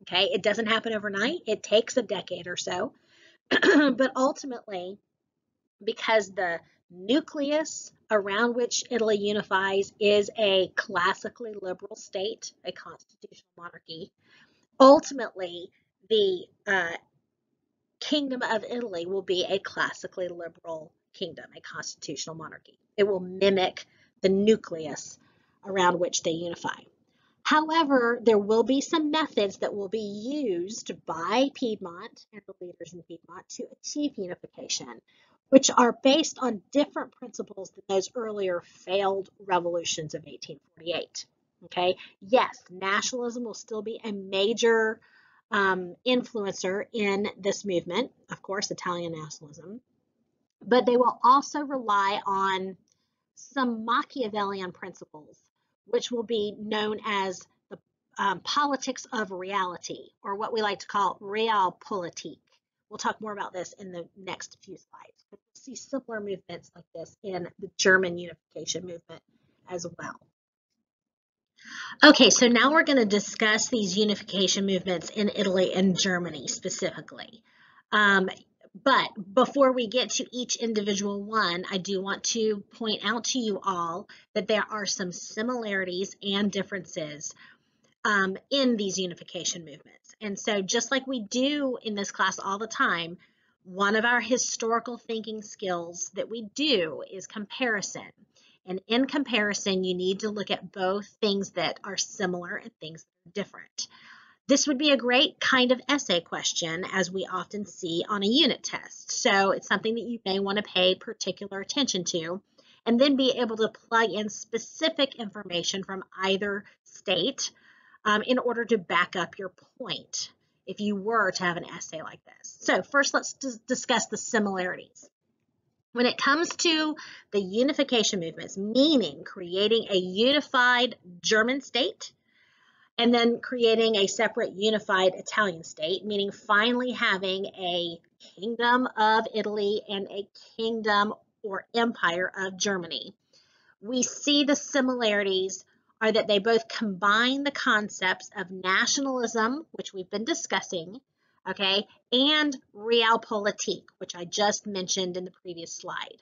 Okay, it doesn't happen overnight. It takes a decade or so. but ultimately, because the nucleus around which Italy unifies is a classically liberal state, a constitutional monarchy, ultimately the uh, Kingdom of Italy will be a classically liberal kingdom, a constitutional monarchy. It will mimic the nucleus around which they unify. However, there will be some methods that will be used by Piedmont and the leaders in Piedmont to achieve unification, which are based on different principles than those earlier failed revolutions of 1848. Okay, yes, nationalism will still be a major um, influencer in this movement, of course, Italian nationalism, but they will also rely on some Machiavellian principles which will be known as the um, politics of reality, or what we like to call realpolitik. We'll talk more about this in the next few slides. But we'll see similar movements like this in the German unification movement as well. Okay, so now we're going to discuss these unification movements in Italy and Germany specifically. Um, but before we get to each individual one, I do want to point out to you all that there are some similarities and differences um, in these unification movements. And so just like we do in this class all the time, one of our historical thinking skills that we do is comparison. And in comparison, you need to look at both things that are similar and things that are different. This would be a great kind of essay question as we often see on a unit test. So it's something that you may want to pay particular attention to and then be able to plug in specific information from either state um, in order to back up your point if you were to have an essay like this. So first let's discuss the similarities. When it comes to the unification movements, meaning creating a unified German state, and then creating a separate unified Italian state, meaning finally having a kingdom of Italy and a kingdom or empire of Germany. We see the similarities are that they both combine the concepts of nationalism, which we've been discussing, okay, and realpolitik, which I just mentioned in the previous slide,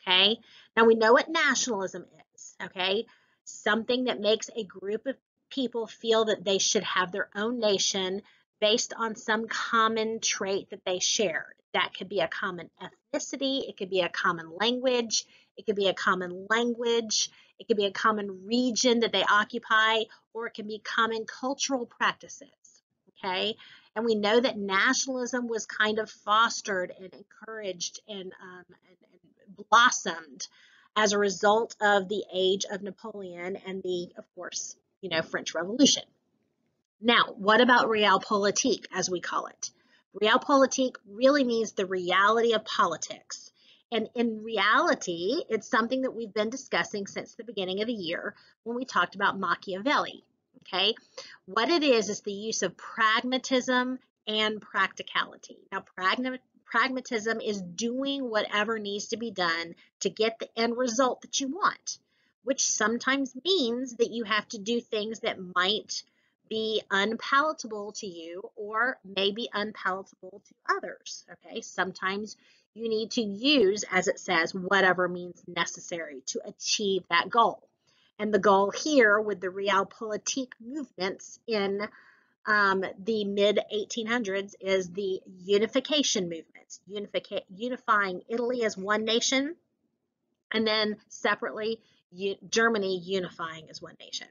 okay? Now we know what nationalism is, okay? Something that makes a group of people feel that they should have their own nation based on some common trait that they share. That could be a common ethnicity, it could be a common language, it could be a common language, it could be a common region that they occupy, or it can be common cultural practices. Okay, and we know that nationalism was kind of fostered and encouraged and, um, and, and blossomed as a result of the age of Napoleon and the, of course, you know, French Revolution. Now, what about realpolitik, as we call it? Realpolitik really means the reality of politics. And in reality, it's something that we've been discussing since the beginning of the year when we talked about Machiavelli. Okay, what it is is the use of pragmatism and practicality. Now, pragmatism is doing whatever needs to be done to get the end result that you want which sometimes means that you have to do things that might be unpalatable to you or maybe unpalatable to others. Okay, sometimes you need to use, as it says, whatever means necessary to achieve that goal. And the goal here with the Realpolitik movements in um, the mid 1800s is the unification movements, unifica unifying Italy as one nation, and then separately Germany unifying as one nation.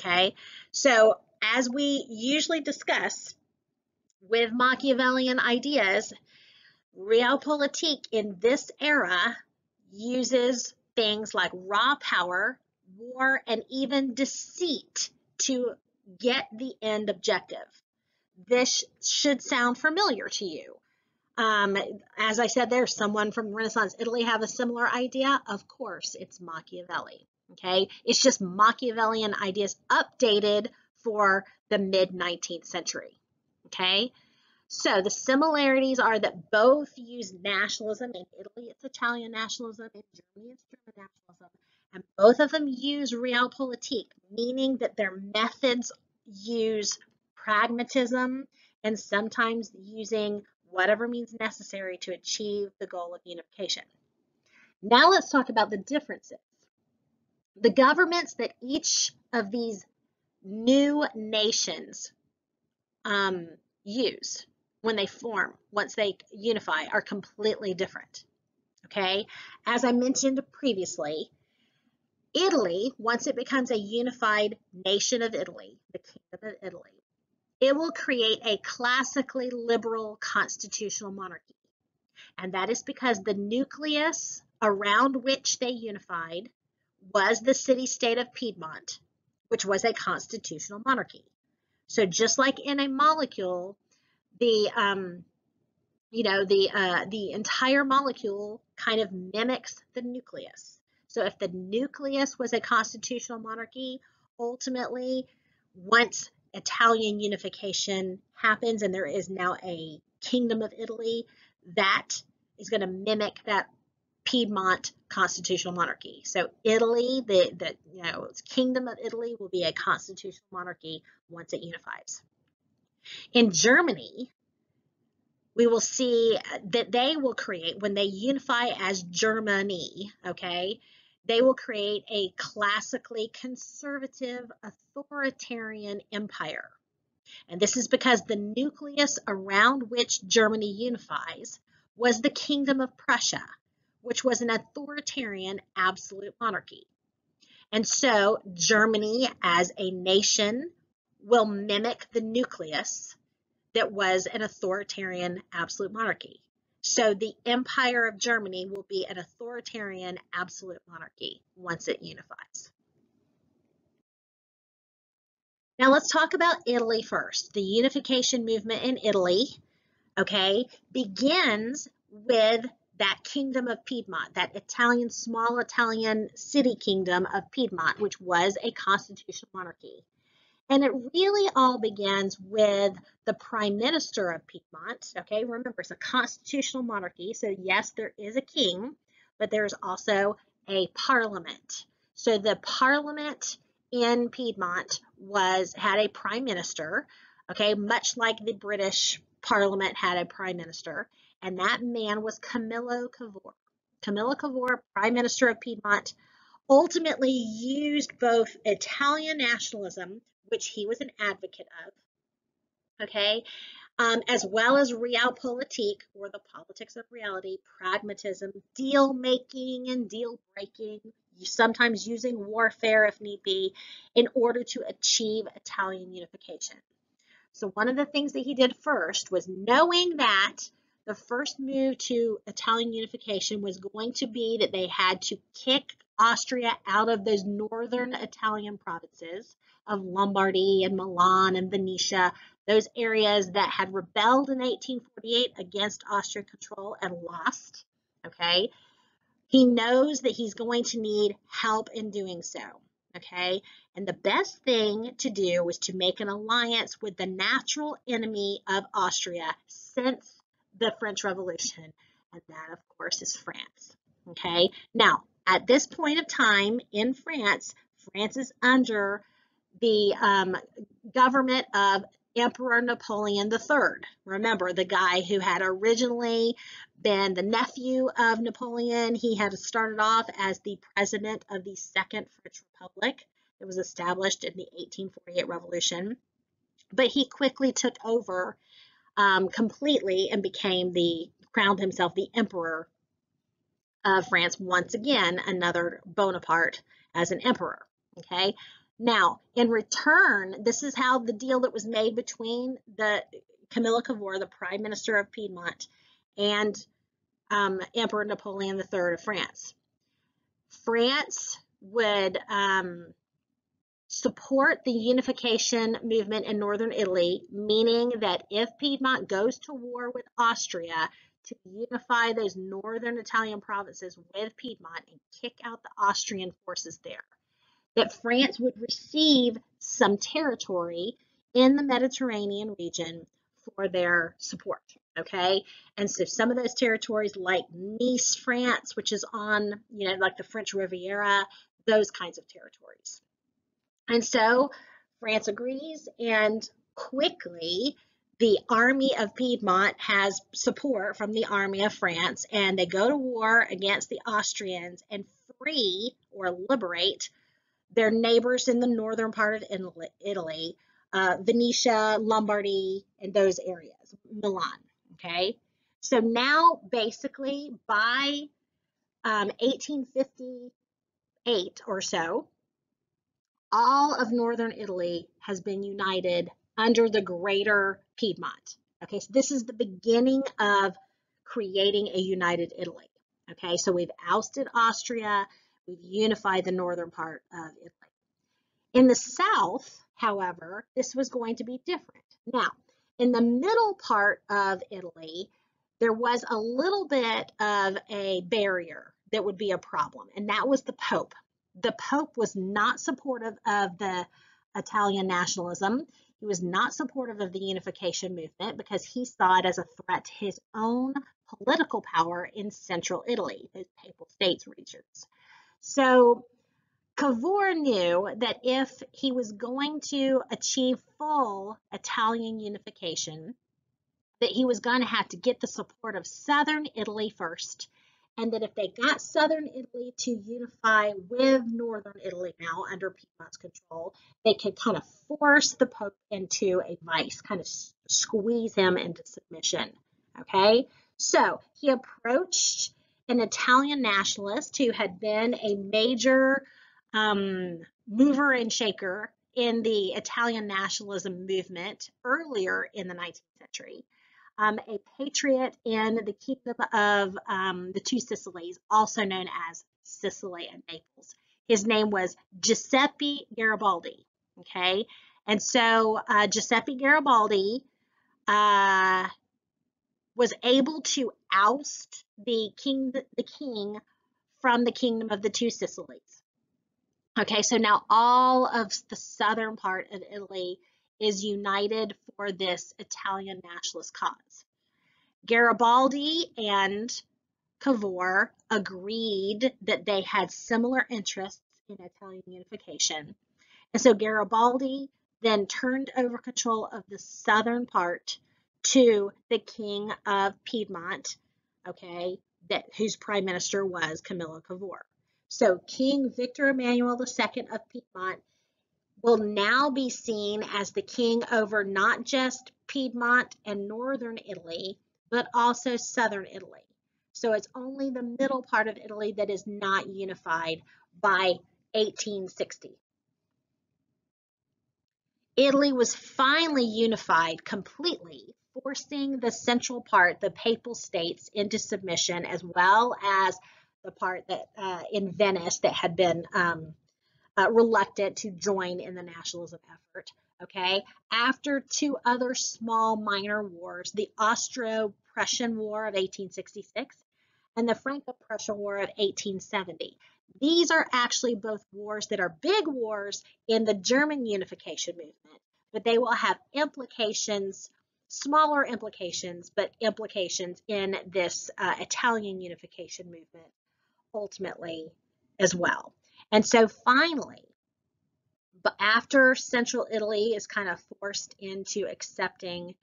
Okay, so as we usually discuss with Machiavellian ideas, realpolitik in this era uses things like raw power, war, and even deceit to get the end objective. this should sound familiar to you. Um, as I said, there's someone from Renaissance Italy have a similar idea. Of course, it's Machiavelli. Okay, it's just Machiavellian ideas updated for the mid 19th century. Okay, so the similarities are that both use nationalism. In Italy, it's Italian nationalism. In Germany, it's German nationalism. And both of them use realpolitik, meaning that their methods use pragmatism and sometimes using whatever means necessary to achieve the goal of unification. Now let's talk about the differences. The governments that each of these new nations um, use when they form, once they unify, are completely different. Okay, as I mentioned previously, Italy, once it becomes a unified nation of Italy, the Kingdom of Italy, it will create a classically liberal constitutional monarchy. And that is because the nucleus around which they unified was the city-state of Piedmont, which was a constitutional monarchy. So just like in a molecule, the um, you know the uh, the entire molecule kind of mimics the nucleus. So if the nucleus was a constitutional monarchy, ultimately, once Italian unification happens and there is now a kingdom of Italy, that is going to mimic that Piedmont constitutional monarchy. So Italy, the, the you know kingdom of Italy will be a constitutional monarchy once it unifies. In Germany, we will see that they will create, when they unify as Germany, okay, they will create a classically conservative authoritarian empire. And this is because the nucleus around which Germany unifies was the Kingdom of Prussia, which was an authoritarian absolute monarchy. And so Germany as a nation will mimic the nucleus that was an authoritarian absolute monarchy. So the Empire of Germany will be an authoritarian absolute monarchy once it unifies. Now let's talk about Italy first. The unification movement in Italy, okay, begins with that kingdom of Piedmont, that Italian, small Italian city kingdom of Piedmont, which was a constitutional monarchy. And it really all begins with the prime minister of Piedmont. Okay, remember it's a constitutional monarchy. So yes, there is a king, but there's also a parliament. So the parliament in Piedmont was had a prime minister, okay, much like the British parliament had a prime minister, and that man was Camillo Cavour. Camillo Cavour, prime minister of Piedmont, ultimately used both Italian nationalism which he was an advocate of, okay, um, as well as realpolitik, or the politics of reality, pragmatism, deal making and deal breaking, sometimes using warfare if need be, in order to achieve Italian unification. So one of the things that he did first was knowing that the first move to Italian unification was going to be that they had to kick Austria out of those northern Italian provinces of Lombardy and Milan and Venetia, those areas that had rebelled in 1848 against Austrian control and lost, okay? He knows that he's going to need help in doing so, okay? And the best thing to do was to make an alliance with the natural enemy of Austria since the French Revolution, and that, of course, is France, okay? Now, at this point of time in France, France is under the um, government of Emperor Napoleon III. Remember, the guy who had originally been the nephew of Napoleon. He had started off as the president of the Second French Republic that was established in the 1848 Revolution. But he quickly took over um, completely and became the, crowned himself the Emperor of France once again, another Bonaparte as an emperor. Okay, now, in return, this is how the deal that was made between the Camillo Cavour, the Prime Minister of Piedmont, and um, Emperor Napoleon III of France. France would um, support the unification movement in northern Italy, meaning that if Piedmont goes to war with Austria to unify those northern Italian provinces with Piedmont and kick out the Austrian forces there, that France would receive some territory in the Mediterranean region for their support. Okay, and so some of those territories, like Nice, France, which is on, you know, like the French Riviera, those kinds of territories. And so France agrees, and quickly the army of Piedmont has support from the army of France, and they go to war against the Austrians and free or liberate their neighbors in the northern part of Italy, uh, Venetia, Lombardy, and those areas, Milan. Okay, so now basically by um, 1858 or so, all of northern Italy has been united under the greater Piedmont. Okay, so this is the beginning of creating a united Italy. Okay, so we've ousted Austria, we've unified the northern part of Italy. In the south, however, this was going to be different. Now, in the middle part of Italy, there was a little bit of a barrier that would be a problem, and that was the Pope. The Pope was not supportive of the Italian nationalism. He was not supportive of the unification movement because he saw it as a threat to his own political power in central Italy, those Papal States regions. So Cavour knew that if he was going to achieve full Italian unification, that he was going to have to get the support of southern Italy first, and that if they got southern Italy to unify with northern Italy now under Piedmont's control, they could kind of force the Pope into a vice, kind of squeeze him into submission. Okay, so he approached an Italian nationalist who had been a major um, mover and shaker in the Italian nationalism movement earlier in the 19th century. Um, a patriot in the kingdom of um, the two Sicilies, also known as Sicily and Naples. His name was Giuseppe Garibaldi. Okay, and so uh, Giuseppe Garibaldi uh, was able to oust the king, the king, from the kingdom of the two Sicilies. Okay, so now all of the southern part of Italy is united for this Italian nationalist cause. Garibaldi and Cavour agreed that they had similar interests in Italian unification. And so Garibaldi then turned over control of the southern part to the king of Piedmont, okay, that whose prime minister was Camillo Cavour. So King Victor Emmanuel II of Piedmont will now be seen as the king over not just Piedmont and northern Italy, but also southern Italy. So it's only the middle part of Italy that is not unified by 1860. Italy was finally unified completely, forcing the central part, the Papal States, into submission, as well as the part that uh, in Venice that had been um, uh, reluctant to join in the nationalism effort. Okay, after two other small minor wars, the Austro-Prussian War of 1866 and the Franco-Prussian War of 1870. These are actually both wars that are big wars in the German unification movement, but they will have implications, smaller implications, but implications in this uh, Italian unification movement ultimately as well. And so finally, but after central Italy is kind of forced into accepting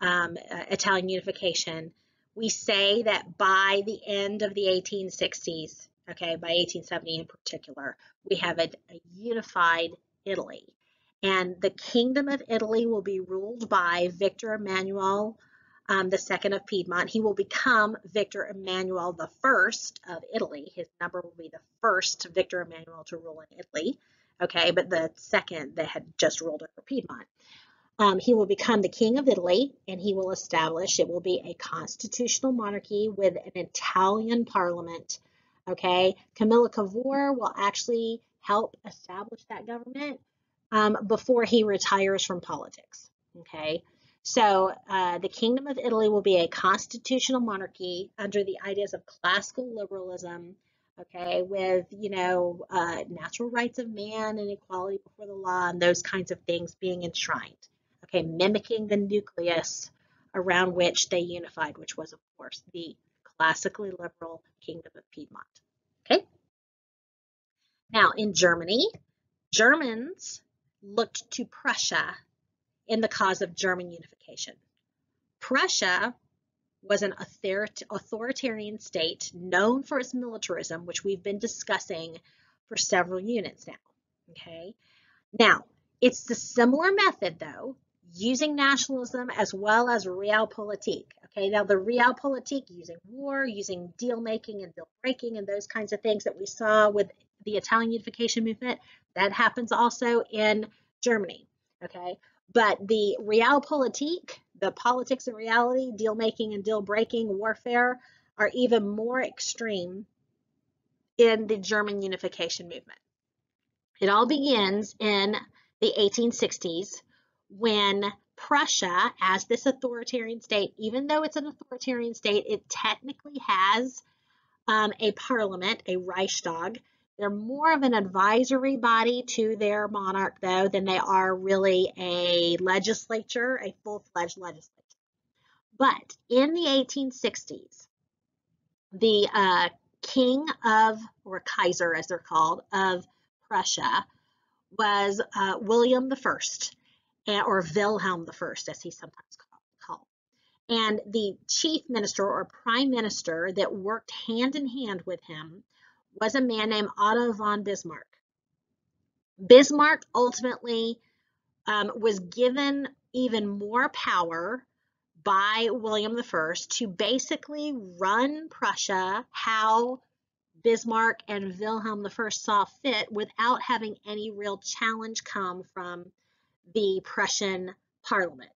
um, uh, Italian unification, we say that by the end of the 1860s, okay, by 1870 in particular, we have a, a unified Italy. And the Kingdom of Italy will be ruled by Victor Emmanuel um, the second of Piedmont. He will become Victor Emmanuel the first of Italy. His number will be the first Victor Emmanuel to rule in Italy. Okay, but the second that had just ruled over Piedmont. Um, he will become the king of Italy and he will establish, it will be a constitutional monarchy with an Italian parliament. Okay, Camillo Cavour will actually help establish that government, um, before he retires from politics. Okay, so uh, the Kingdom of Italy will be a constitutional monarchy under the ideas of classical liberalism. Okay, with you know uh, natural rights of man and equality before the law and those kinds of things being enshrined. Okay, mimicking the nucleus around which they unified, which was of course the classically liberal Kingdom of Piedmont. Okay. Now in Germany, Germans looked to Prussia in the cause of German unification. Prussia was an authoritarian state known for its militarism, which we've been discussing for several units now. Okay. Now, it's the similar method, though, using nationalism as well as realpolitik. Okay, now the realpolitik using war, using deal making and deal breaking and those kinds of things that we saw with the Italian unification movement, that happens also in Germany. Okay, but the realpolitik, the politics and reality, deal making and deal breaking warfare are even more extreme in the German unification movement. It all begins in the 1860s when Prussia, as this authoritarian state, even though it's an authoritarian state, it technically has um, a parliament, a Reichstag. They're more of an advisory body to their monarch, though, than they are really a legislature, a full-fledged legislature. But in the 1860s, the uh, king of, or Kaiser as they're called, of Prussia was uh, William I or Wilhelm I, as he's sometimes called. And the chief minister or prime minister that worked hand in hand with him was a man named Otto von Bismarck. Bismarck ultimately um, was given even more power by William I to basically run Prussia how Bismarck and Wilhelm I saw fit without having any real challenge come from the Prussian parliament.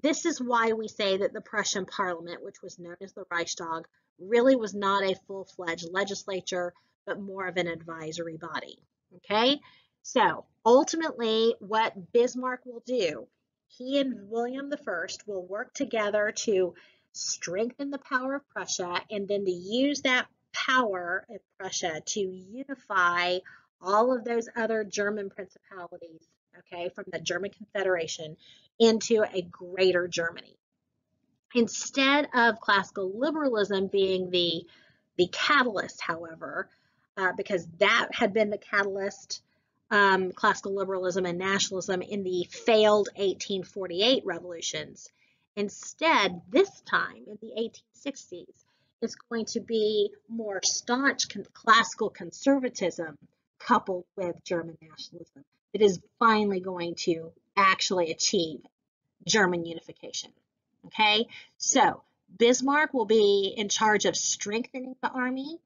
This is why we say that the Prussian parliament, which was known as the Reichstag, really was not a full-fledged legislature, but more of an advisory body. Okay, so ultimately what Bismarck will do, he and William I will work together to strengthen the power of Prussia and then to use that power of Prussia to unify all of those other German principalities okay, from the German Confederation into a greater Germany. Instead of classical liberalism being the, the catalyst, however, uh, because that had been the catalyst, um, classical liberalism and nationalism in the failed 1848 revolutions. Instead, this time in the 1860s, it's going to be more staunch con classical conservatism coupled with German nationalism that is finally going to actually achieve German unification. Okay, so Bismarck will be in charge of strengthening the army,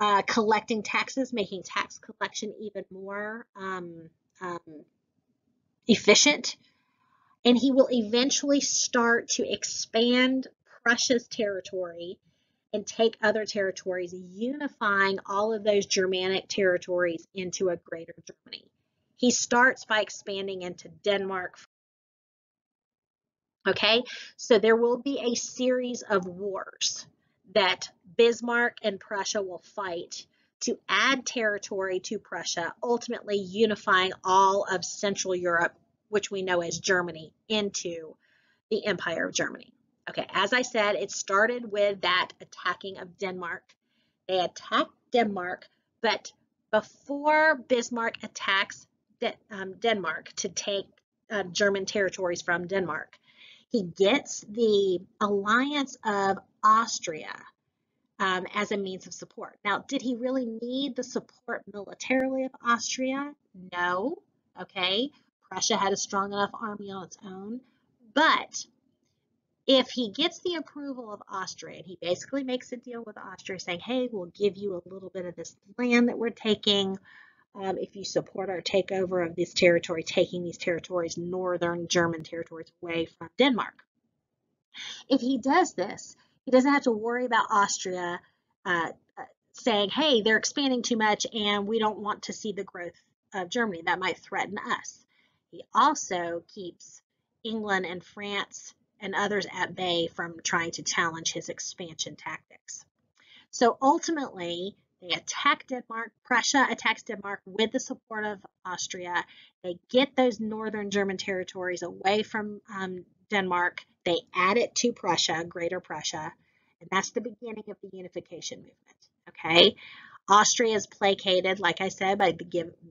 uh, collecting taxes, making tax collection even more um, um, efficient, and he will eventually start to expand Prussia's territory and take other territories, unifying all of those Germanic territories into a greater Germany. He starts by expanding into Denmark. Okay, so there will be a series of wars that Bismarck and Prussia will fight to add territory to Prussia, ultimately unifying all of Central Europe, which we know as Germany, into the Empire of Germany. Okay, as I said, it started with that attacking of Denmark. They attacked Denmark, but before Bismarck attacks De um, Denmark to take uh, German territories from Denmark. He gets the alliance of Austria um, as a means of support. Now, did he really need the support militarily of Austria? No. Okay. Prussia had a strong enough army on its own. But if he gets the approval of Austria, and he basically makes a deal with Austria saying, hey, we'll give you a little bit of this land that we're taking um, if you support our takeover of this territory, taking these territories, northern German territories, away from Denmark. If he does this, he doesn't have to worry about Austria uh, uh, saying, hey, they're expanding too much and we don't want to see the growth of Germany. That might threaten us. he also keeps England and France and others at bay from trying to challenge his expansion tactics. So ultimately, they attack Denmark. Prussia attacks Denmark with the support of Austria. They get those northern German territories away from um, Denmark. They add it to Prussia, Greater Prussia, and that's the beginning of the unification movement. Okay, Austria is placated, like I said, by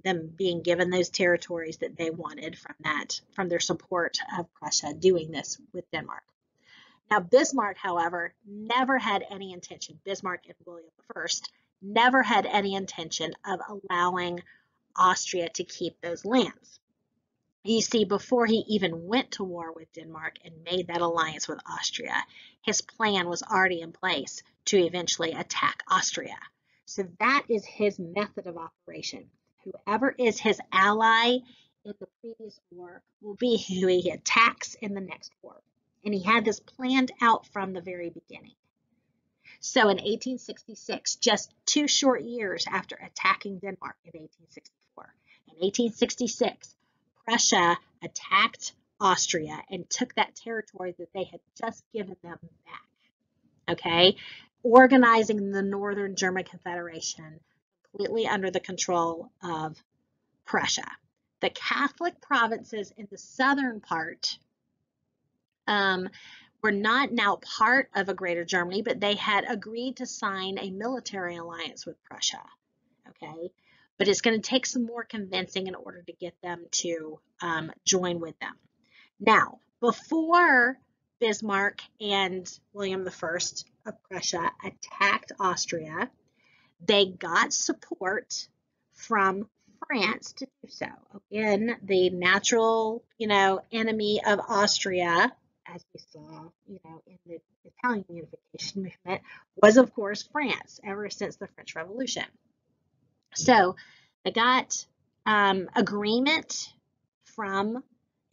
them being given those territories that they wanted from that, from their support of Prussia doing this with Denmark. Now, Bismarck, however, never had any intention, Bismarck and William I, never had any intention of allowing Austria to keep those lands. You see, before he even went to war with Denmark and made that alliance with Austria, his plan was already in place to eventually attack Austria. So that is his method of operation. Whoever is his ally in the previous war will be who he attacks in the next war. And he had this planned out from the very beginning. So in 1866, just two short years after attacking Denmark in 1864, in 1866, Prussia attacked Austria and took that territory that they had just given them back. Okay, organizing the Northern German Confederation completely under the control of Prussia. The Catholic provinces in the southern part um, were not now part of a Greater Germany, but they had agreed to sign a military alliance with Prussia. Okay, but it's going to take some more convincing in order to get them to um, join with them. Now, before Bismarck and William I of Prussia attacked Austria, they got support from France to do so. Again, the natural, you know, enemy of Austria, as we saw, you know, in the Italian unification movement, was of course France ever since the French Revolution. So they got um, agreement from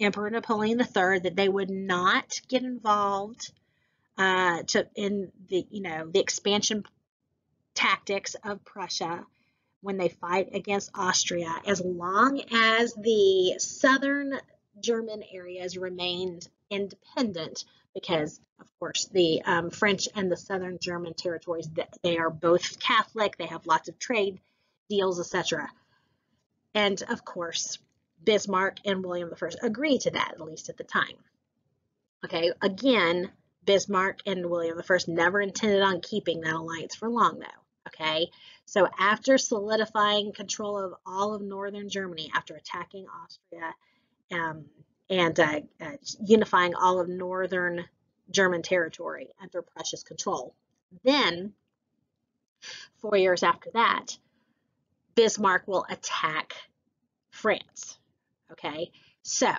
Emperor Napoleon III that they would not get involved uh, to in the you know the expansion tactics of Prussia when they fight against Austria, as long as the southern German areas remained independent, because of course the um, French and the southern German territories they are both Catholic, they have lots of trade deals, etc. And of course, Bismarck and William I agree to that, at least at the time. Okay, again, Bismarck and William I never intended on keeping that alliance for long, though. Okay, so after solidifying control of all of northern Germany, after attacking Austria um, and uh, uh, unifying all of northern German territory under Prussia's control, then four years after that, Bismarck will attack France. Okay, so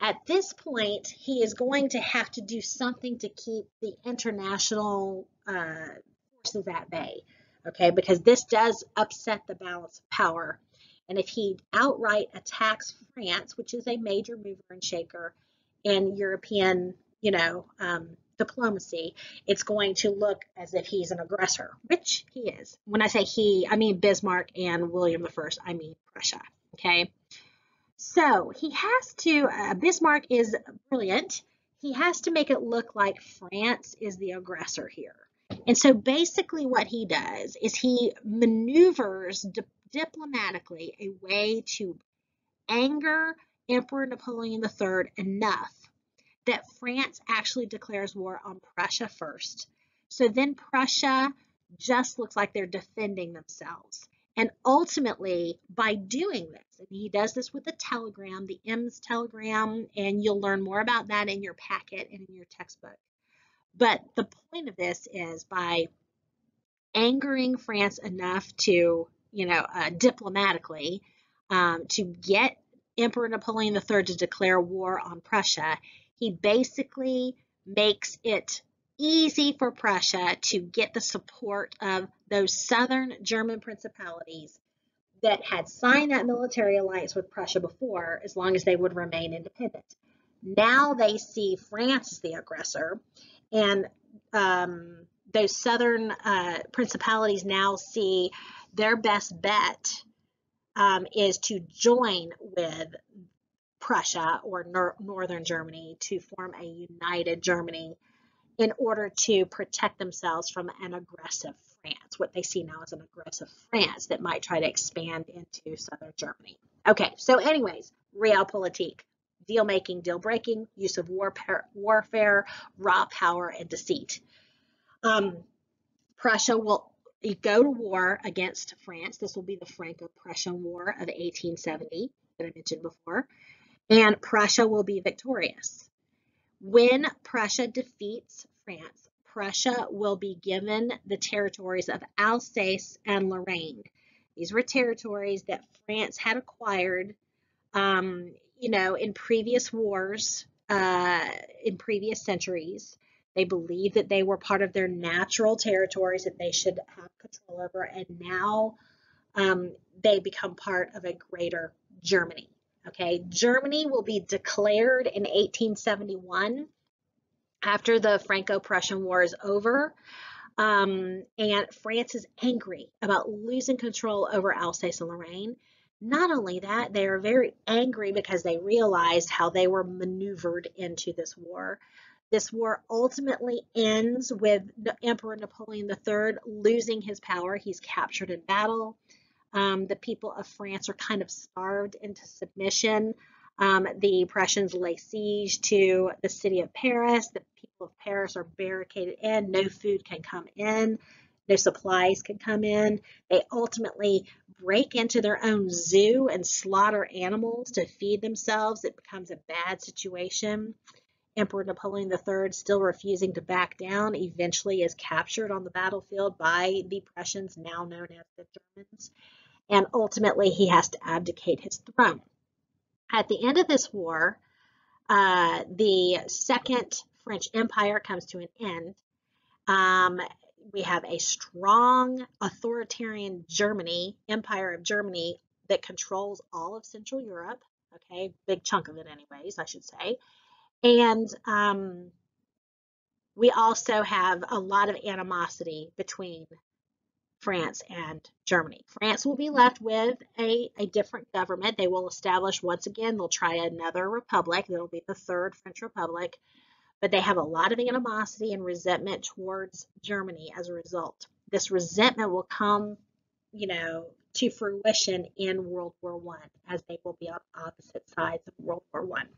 at this point, he is going to have to do something to keep the international uh, forces at bay, okay, because this does upset the balance of power. And if he outright attacks France, which is a major mover and shaker in European, you know, um, diplomacy, it's going to look as if he's an aggressor, which he is. When I say he, I mean Bismarck and William I, I mean Prussia, okay? So he has to, uh, Bismarck is brilliant. He has to make it look like France is the aggressor here. And so basically what he does is he maneuvers diplomatically a way to anger Emperor Napoleon III enough that France actually declares war on Prussia first. So then Prussia just looks like they're defending themselves. And ultimately, by doing this, and he does this with the telegram, the Ems telegram, and you'll learn more about that in your packet and in your textbook. But the point of this is by angering France enough to, you know, uh, diplomatically, um, to get Emperor Napoleon III to declare war on Prussia, he basically makes it easy for Prussia to get the support of those southern German principalities that had signed that military alliance with Prussia before, as long as they would remain independent. Now they see France as the aggressor, and um, those southern uh, principalities now see their best bet um, is to join with Prussia or nor Northern Germany to form a united Germany in order to protect themselves from an aggressive France, what they see now as an aggressive France that might try to expand into southern Germany. Okay, so anyways, realpolitik, deal making, deal breaking, use of warfare, warfare raw power, and deceit. Um, Prussia will go to war against France. This will be the Franco-Prussian War of 1870 that I mentioned before, and Prussia will be victorious. When Prussia defeats France, Prussia will be given the territories of Alsace and Lorraine. These were territories that France had acquired, um, you know, in previous wars, uh, in previous centuries. They believed that they were part of their natural territories that they should have control over, and now um, they become part of a greater Germany. Okay, Germany will be declared in 1871 after the Franco-Prussian War is over, um, and France is angry about losing control over Alsace and Lorraine. Not only that, they are very angry because they realized how they were maneuvered into this war. This war ultimately ends with Emperor Napoleon III losing his power. He's captured in battle. Um, the people of France are kind of starved into submission. Um, the Prussians lay siege to the city of Paris. The people of Paris are barricaded in. No food can come in. No supplies can come in. They ultimately break into their own zoo and slaughter animals to feed themselves. It becomes a bad situation. Emperor Napoleon III, still refusing to back down, eventually is captured on the battlefield by the Prussians, now known as the Germans, and ultimately he has to abdicate his throne. At the end of this war, uh, the Second French Empire comes to an end. Um, we have a strong authoritarian Germany, Empire of Germany, that controls all of Central Europe. Okay, big chunk of it, anyways, I should say. And um, we also have a lot of animosity between France and Germany. France will be left with a, a different government. They will establish, once again, they'll try another republic. That'll be the Third French Republic. But they have a lot of animosity and resentment towards Germany as a result. This resentment will come, you know, to fruition in World War One, as they will be on opposite sides of World War One.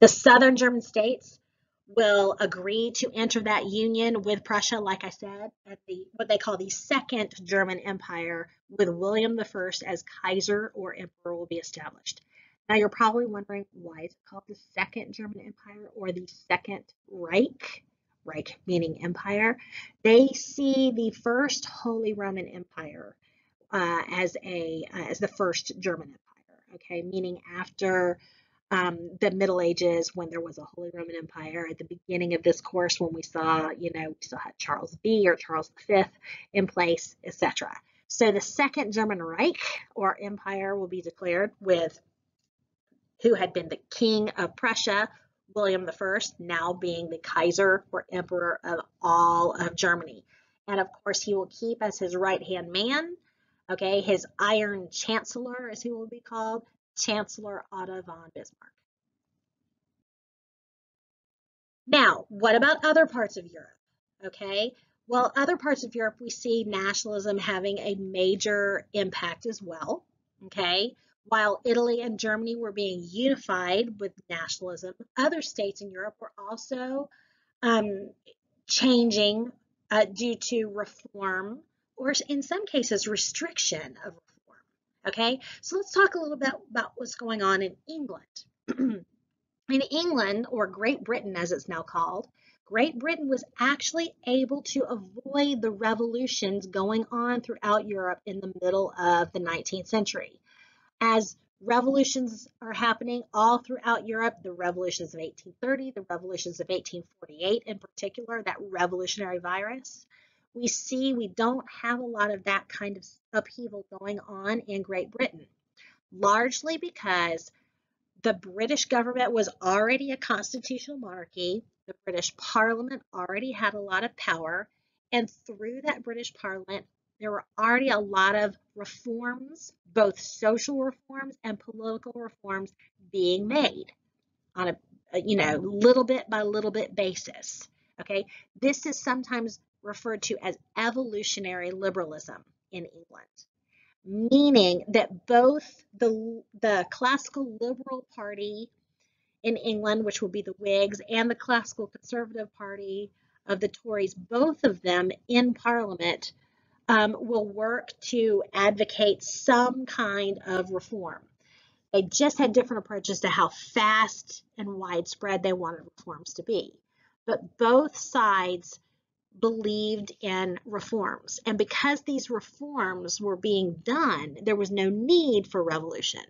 The southern German states will agree to enter that union with Prussia, like I said, at the what they call the Second German Empire, with William I as Kaiser or Emperor will be established. Now you're probably wondering why is it called the Second German Empire or the Second Reich? Reich meaning empire. They see the First Holy Roman Empire uh, as a uh, as the first German Empire. Okay, meaning after um, the Middle Ages when there was a Holy Roman Empire. At the beginning of this course, when we saw, you know, we still had Charles V or Charles V in place, etc. So the Second German Reich or Empire will be declared with who had been the King of Prussia, William I, now being the Kaiser or Emperor of all of Germany. And of course, he will keep as his right hand man, okay, his Iron Chancellor, as he will be called, Chancellor Otto von Bismarck. Now, what about other parts of Europe? Okay, well, other parts of Europe, we see nationalism having a major impact as well. Okay, while Italy and Germany were being unified with nationalism, other states in Europe were also um, changing uh, due to reform or in some cases restriction of Okay, so let's talk a little bit about what's going on in England. in England, or Great Britain as it's now called, Great Britain was actually able to avoid the revolutions going on throughout Europe in the middle of the 19th century. As revolutions are happening all throughout Europe, the revolutions of 1830, the revolutions of 1848 in particular, that revolutionary virus, we see we don't have a lot of that kind of upheaval going on in Great Britain, largely because the British government was already a constitutional monarchy. The British Parliament already had a lot of power, and through that British Parliament, there were already a lot of reforms, both social reforms and political reforms being made on a, you know, little bit by little bit basis. Okay, this is sometimes referred to as evolutionary liberalism in England, meaning that both the, the classical liberal party in England, which will be the Whigs, and the classical conservative party of the Tories, both of them in Parliament um, will work to advocate some kind of reform. They just had different approaches to how fast and widespread they wanted reforms to be. But both sides believed in reforms. And because these reforms were being done, there was no need for revolution.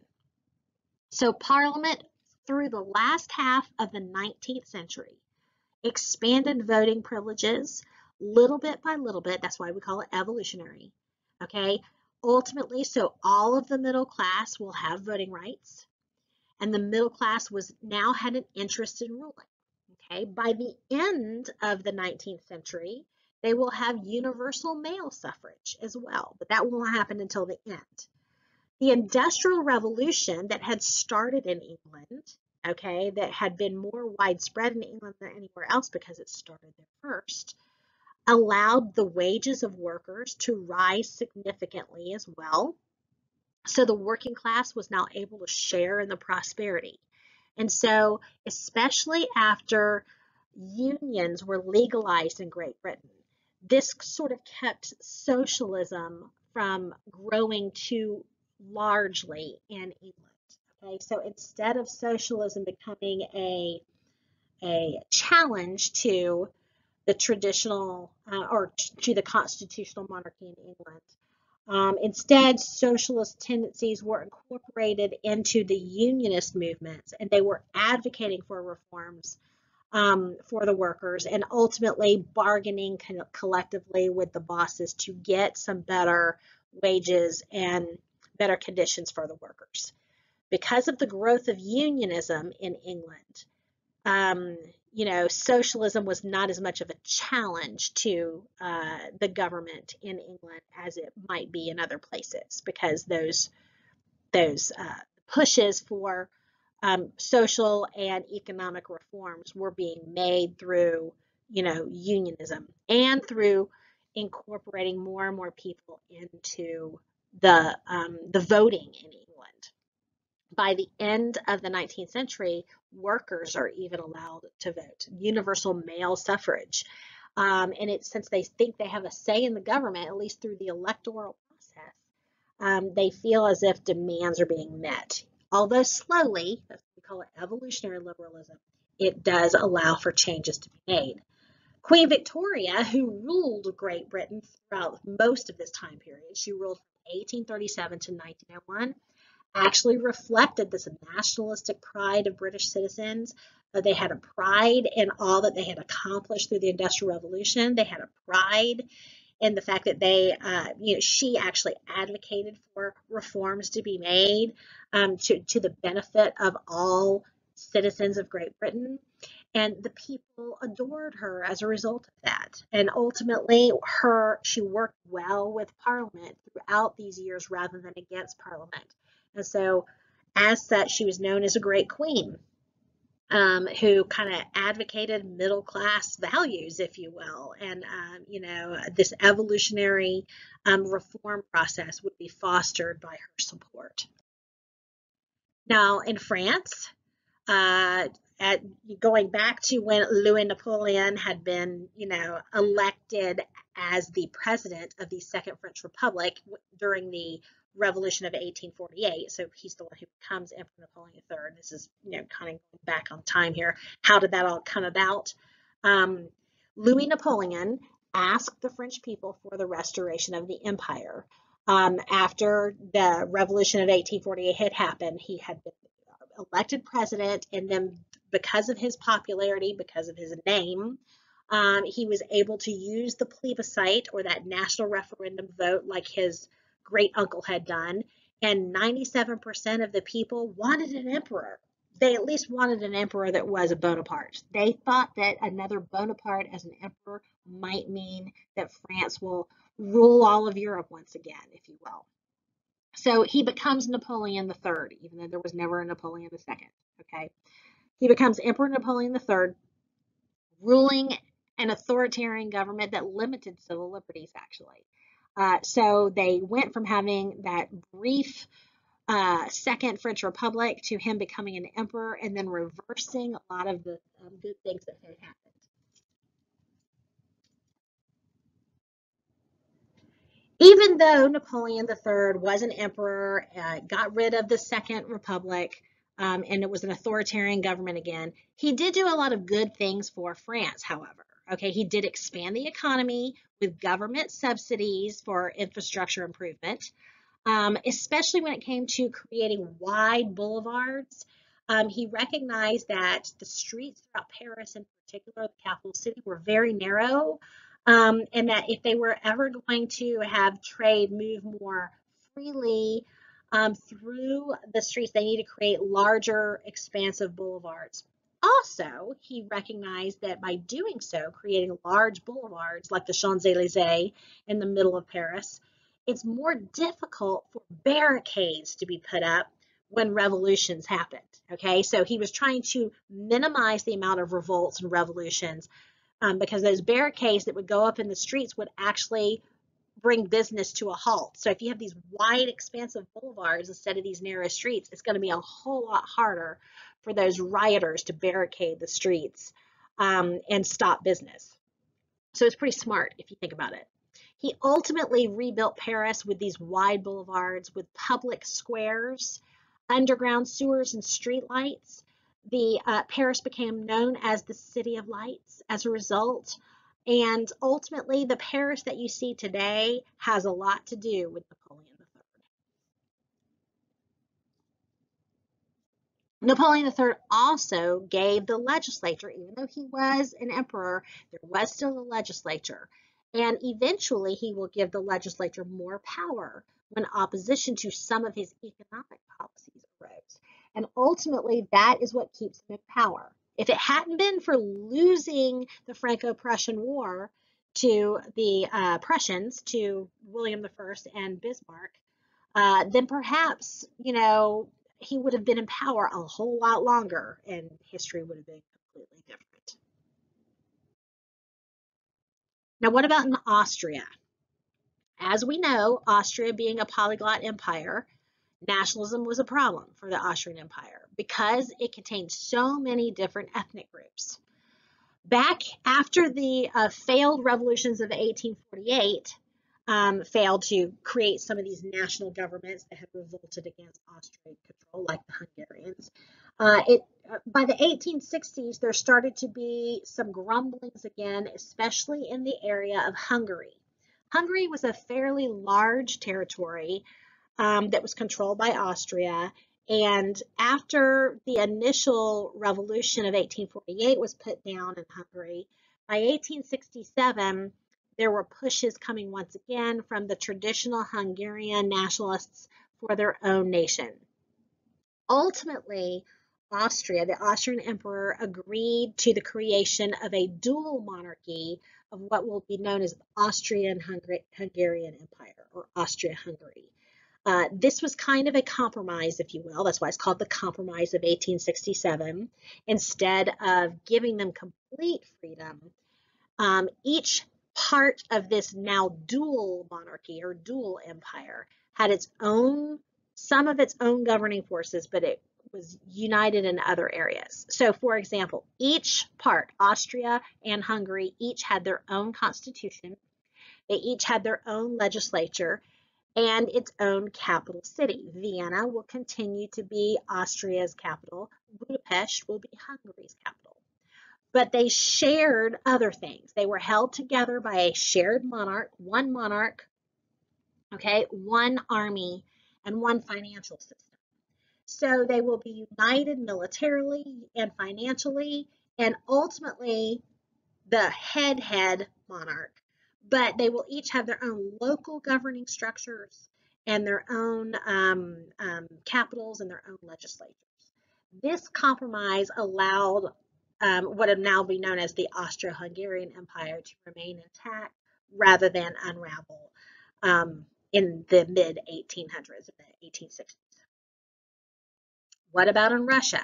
So Parliament, through the last half of the 19th century, expanded voting privileges little bit by little bit. That's why we call it evolutionary. Okay. Ultimately, so all of the middle class will have voting rights, and the middle class was now had an interest in ruling. Okay, by the end of the 19th century, they will have universal male suffrage as well, but that won't happen until the end. The Industrial Revolution that had started in England, okay, that had been more widespread in England than anywhere else because it started there first, allowed the wages of workers to rise significantly as well. So the working class was now able to share in the prosperity. And so, especially after unions were legalized in Great Britain, this sort of kept socialism from growing too largely in England. Okay, so instead of socialism becoming a, a challenge to the traditional uh, or to the constitutional monarchy in England, um, instead, socialist tendencies were incorporated into the unionist movements and they were advocating for reforms um, for the workers and ultimately bargaining collectively with the bosses to get some better wages and better conditions for the workers. Because of the growth of unionism in England, um, you know, socialism was not as much of a challenge to uh, the government in England as it might be in other places because those those uh, pushes for um, social and economic reforms were being made through, you know, unionism and through incorporating more and more people into the um, the voting in England by the end of the 19th century, workers are even allowed to vote, universal male suffrage. Um, and it's since they think they have a say in the government, at least through the electoral process, um, they feel as if demands are being met. Although slowly, that's what we call it evolutionary liberalism, it does allow for changes to be made. Queen Victoria, who ruled Great Britain throughout most of this time period, she ruled from 1837 to 1901 actually reflected this nationalistic pride of British citizens. Uh, they had a pride in all that they had accomplished through the Industrial Revolution. They had a pride in the fact that they, uh, you know, she actually advocated for reforms to be made um, to, to the benefit of all citizens of Great Britain. And the people adored her as a result of that. And ultimately, her she worked well with Parliament throughout these years rather than against Parliament. And so, as such, she was known as a great queen um, who kind of advocated middle class values, if you will. And, um, you know, this evolutionary um, reform process would be fostered by her support. Now, in France, uh, at going back to when Louis Napoleon had been, you know, elected as the president of the Second French Republic during the Revolution of 1848. So he's the one who becomes Emperor Napoleon III. This is, you know, kind of going back on time here. How did that all come about? Um, Louis Napoleon asked the French people for the restoration of the empire. Um, after the Revolution of 1848 had happened, he had been elected president, and then because of his popularity, because of his name, um, he was able to use the plebiscite or that national referendum vote like his great uncle had done, and 97% of the people wanted an emperor. they at least wanted an emperor that was a Bonaparte. They thought that another Bonaparte as an emperor might mean that France will rule all of Europe once again, if you will. So he becomes Napoleon III, even though there was never a Napoleon II. Okay, he becomes Emperor Napoleon III, ruling an authoritarian government that limited civil liberties. Actually, uh, so they went from having that brief uh, Second French Republic to him becoming an emperor, and then reversing a lot of the um, good things that had happened. even though Napoleon III was an emperor, uh, got rid of the Second Republic, um, and it was an authoritarian government again, he did do a lot of good things for France, however. Okay, he did expand the economy with government subsidies for infrastructure improvement, um, especially when it came to creating wide boulevards. Um, he recognized that the streets throughout Paris, in particular, the capital city, were very narrow, um, and that if they were ever going to have trade move more freely um, through the streets, they need to create larger, expansive boulevards. Also, he recognized that by doing so, creating large boulevards like the Champs-Élysées in the middle of Paris, it's more difficult for barricades to be put up when revolutions happened. Okay, so he was trying to minimize the amount of revolts and revolutions um, because those barricades that would go up in the streets would actually bring business to a halt. So if you have these wide, expansive boulevards instead of these narrow streets, it's going to be a whole lot harder for those rioters to barricade the streets um, and stop business. So it's pretty smart if you think about it. He ultimately rebuilt Paris with these wide boulevards with public squares, underground sewers and streetlights, the uh, Paris became known as the City of Lights as a result. And ultimately, the Paris that you see today has a lot to do with Napoleon III. Napoleon III also gave the legislature, even though he was an emperor, there was still a legislature. And eventually, he will give the legislature more power when opposition to some of his economic policies arose. And ultimately, that is what keeps him in power. If it hadn't been for losing the Franco-Prussian War to the uh, Prussians, to William I and Bismarck, uh, then perhaps, you know, he would have been in power a whole lot longer and history would have been completely different. Now, what about in Austria? As we know, Austria being a polyglot empire, nationalism was a problem for the Austrian Empire because it contained so many different ethnic groups. Back after the uh, failed revolutions of 1848, um, failed to create some of these national governments that had revolted against Austrian control, like the Hungarians. Uh, it, uh, by the 1860s, there started to be some grumblings again, especially in the area of Hungary. Hungary was a fairly large territory um, that was controlled by Austria. And after the initial revolution of 1848 was put down in Hungary, by 1867, there were pushes coming once again from the traditional Hungarian nationalists for their own nation. Ultimately, Austria, the Austrian emperor, agreed to the creation of a dual monarchy of what will be known as the Austrian Hungarian Empire or Austria-Hungary. Uh, this was kind of a compromise, if you will. That's why it's called the Compromise of 1867. Instead of giving them complete freedom, um, each part of this now dual monarchy or dual empire had its own, some of its own governing forces, but it was united in other areas. So for example, each part, Austria and Hungary, each had their own constitution. They each had their own legislature and its own capital city. Vienna will continue to be Austria's capital. Budapest will be Hungary's capital. But they shared other things. They were held together by a shared monarch, one monarch, okay, one army, and one financial system. So they will be united militarily and financially, and ultimately the head head monarch but they will each have their own local governing structures and their own um, um, capitals and their own legislatures. This compromise allowed um, what would now be known as the Austro-Hungarian Empire to remain intact rather than unravel um, in the mid 1800s, in the 1860s. What about in Russia?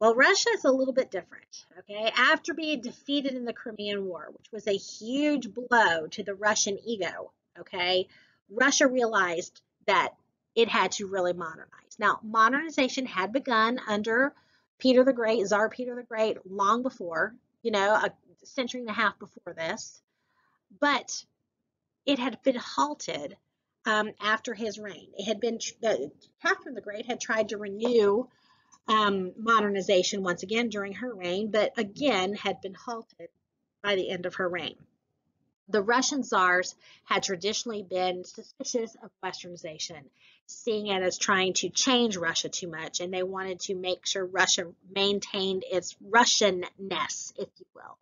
Well, Russia is a little bit different, okay? After being defeated in the Crimean War, which was a huge blow to the Russian ego, okay, Russia realized that it had to really modernize. Now, modernization had begun under Peter the Great, Tsar Peter the Great, long before, you know, a century and a half before this, but it had been halted um, after his reign. It had been, uh, Catherine the Great had tried to renew um, modernization once again during her reign, but again had been halted by the end of her reign. The Russian czars had traditionally been suspicious of westernization, seeing it as trying to change Russia too much, and they wanted to make sure Russia maintained its Russianness, if you will.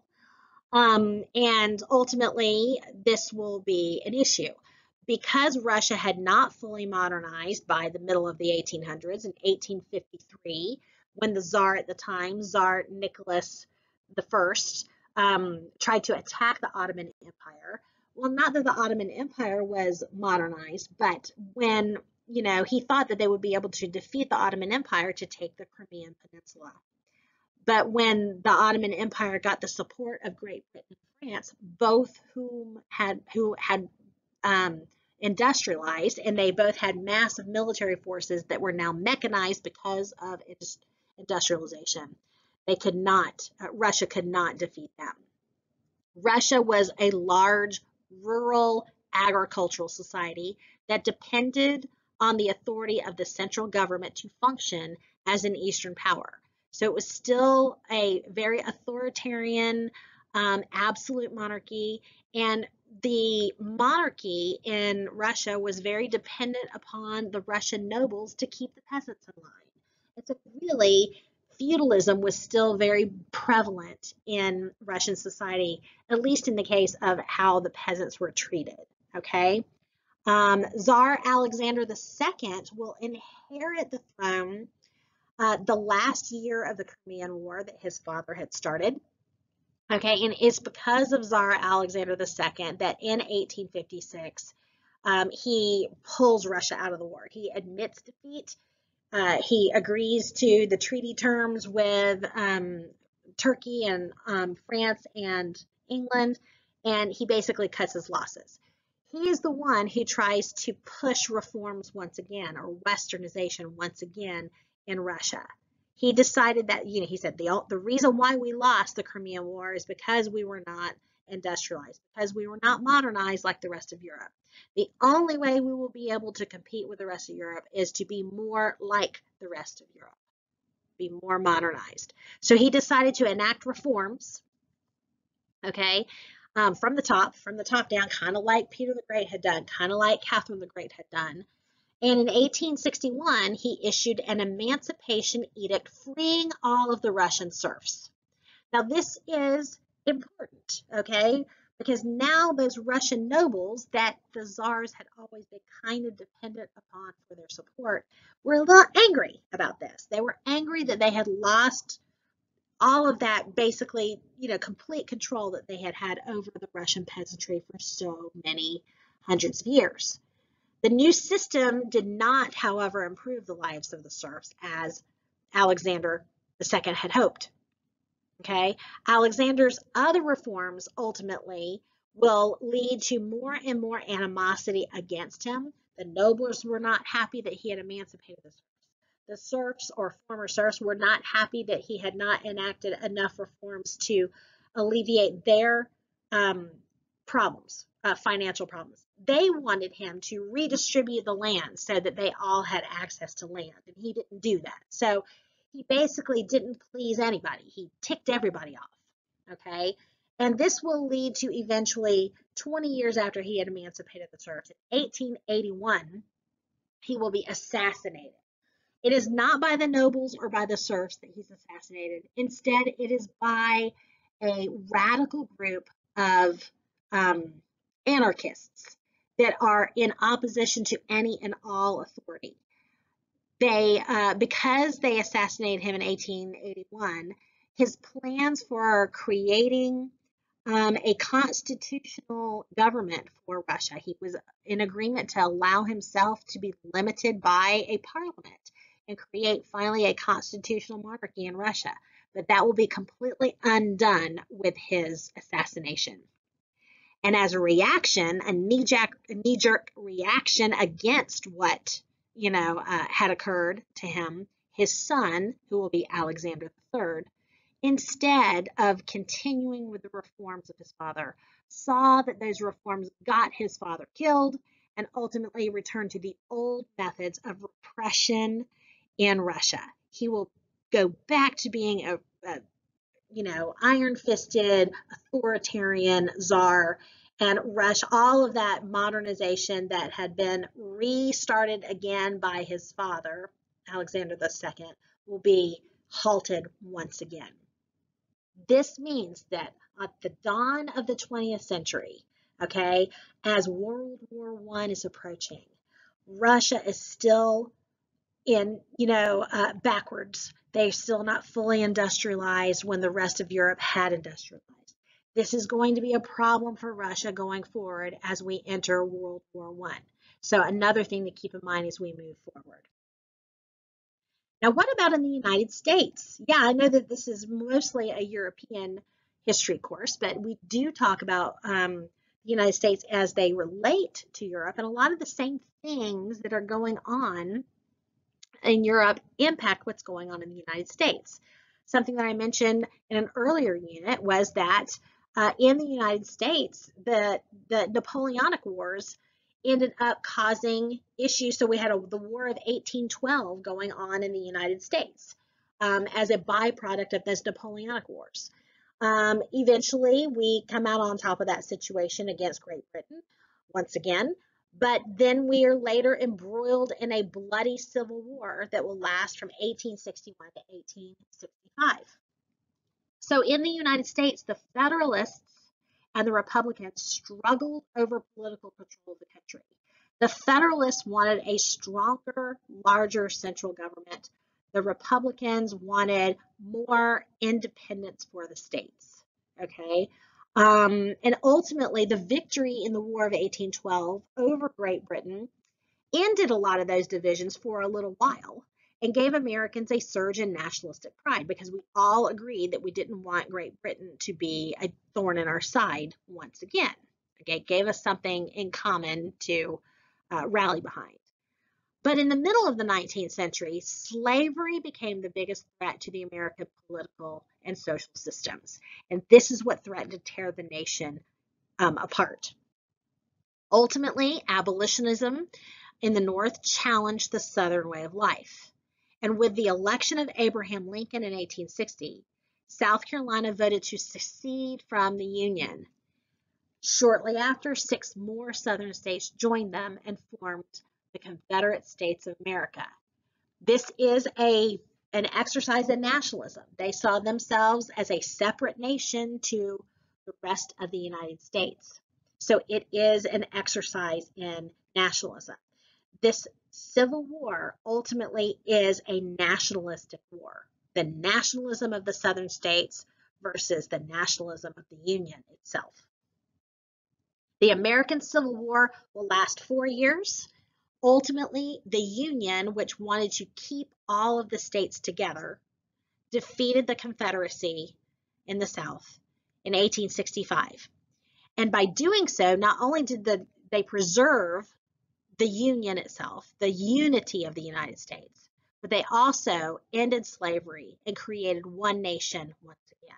Um, and ultimately, this will be an issue because Russia had not fully modernized by the middle of the 1800s in 1853, when the Tsar at the time, Tsar Nicholas I, um, tried to attack the Ottoman Empire. Well, not that the Ottoman Empire was modernized, but when you know he thought that they would be able to defeat the Ottoman Empire to take the Crimean Peninsula. But when the Ottoman Empire got the support of Great Britain and France, both whom had who had um, industrialized, and they both had massive military forces that were now mechanized because of industrialization. They could not, uh, Russia could not defeat them. Russia was a large rural agricultural society that depended on the authority of the central government to function as an Eastern power. So it was still a very authoritarian, um, absolute monarchy, and the monarchy in Russia was very dependent upon the Russian nobles to keep the peasants in line. It's a really feudalism was still very prevalent in Russian society, at least in the case of how the peasants were treated. Okay, um, Tsar Alexander II will inherit the throne uh, the last year of the Crimean War that his father had started. Okay, and it's because of Tsar Alexander II that in 1856 um, he pulls Russia out of the war. He admits defeat. Uh, he agrees to the treaty terms with um, Turkey and um, France and England, and he basically cuts his losses. He is the one who tries to push reforms once again, or westernization once again in Russia he decided that, you know, he said the, the reason why we lost the Crimean War is because we were not industrialized, because we were not modernized like the rest of Europe. The only way we will be able to compete with the rest of Europe is to be more like the rest of Europe, be more modernized. So he decided to enact reforms, okay, um, from the top, from the top down, kind of like Peter the Great had done, kind of like Catherine the Great had done. And in 1861, he issued an emancipation edict freeing all of the Russian serfs. Now, this is important, okay? Because now those Russian nobles that the czars had always been kind of dependent upon for their support were a little angry about this. They were angry that they had lost all of that basically, you know, complete control that they had had over the Russian peasantry for so many hundreds of years. The new system did not, however, improve the lives of the serfs as Alexander II had hoped. Okay, Alexander's other reforms ultimately will lead to more and more animosity against him. The nobles were not happy that he had emancipated the serfs. The serfs or former serfs were not happy that he had not enacted enough reforms to alleviate their um, problems, uh, financial problems they wanted him to redistribute the land so that they all had access to land, and he didn't do that. So he basically didn't please anybody. He ticked everybody off, okay? And this will lead to eventually 20 years after he had emancipated the serfs, in 1881, he will be assassinated. It is not by the nobles or by the serfs that he's assassinated. Instead, it is by a radical group of um, anarchists that are in opposition to any and all authority. they, uh, because they assassinated him in 1881, his plans for creating um, a constitutional government for Russia. He was in agreement to allow himself to be limited by a parliament and create finally a constitutional monarchy in Russia. But that will be completely undone with his assassination. And as a reaction, a knee-jerk, knee-jerk reaction against what you know uh, had occurred to him, his son, who will be Alexander III, instead of continuing with the reforms of his father, saw that those reforms got his father killed and ultimately returned to the old methods of repression in Russia. He will go back to being a, a you know, iron-fisted authoritarian czar and rush all of that modernization that had been restarted again by his father, Alexander II, will be halted once again. This means that at the dawn of the 20th century, okay, as World War I is approaching, Russia is still in, you know, uh, backwards. They're still not fully industrialized when the rest of Europe had industrialized. This is going to be a problem for Russia going forward as we enter World War I. So another thing to keep in mind as we move forward. Now, what about in the United States? Yeah, I know that this is mostly a European history course, but we do talk about um, the United States as they relate to Europe, and a lot of the same things that are going on in Europe impact what's going on in the United States. Something that I mentioned in an earlier unit was that uh, in the United States, the, the Napoleonic Wars ended up causing issues. So we had a, the War of 1812 going on in the United States um, as a byproduct of those Napoleonic Wars. Um, eventually, we come out on top of that situation against Great Britain once again, but then we are later embroiled in a bloody civil war that will last from 1861 to 1865. So in the United States, the Federalists and the Republicans struggled over political control of the country. The Federalists wanted a stronger, larger central government. The Republicans wanted more independence for the states. Okay. Um, and ultimately, the victory in the War of 1812 over Great Britain ended a lot of those divisions for a little while and gave Americans a surge in nationalistic pride because we all agreed that we didn't want Great Britain to be a thorn in our side once again. Okay, gave us something in common to uh, rally behind. But in the middle of the 19th century, slavery became the biggest threat to the American political and social systems. And this is what threatened to tear the nation um, apart. Ultimately, abolitionism in the North challenged the Southern way of life. And with the election of Abraham Lincoln in 1860, South Carolina voted to secede from the Union. Shortly after, six more Southern states joined them and formed the Confederate States of America. This is a an exercise in nationalism. They saw themselves as a separate nation to the rest of the United States. So it is an exercise in nationalism. This Civil War ultimately is a nationalistic war. The nationalism of the Southern states versus the nationalism of the Union itself. The American Civil War will last four years. Ultimately, the Union, which wanted to keep all of the states together, defeated the Confederacy in the South in 1865. And by doing so, not only did the, they preserve the Union itself, the unity of the United States. But they also ended slavery and created one nation once again.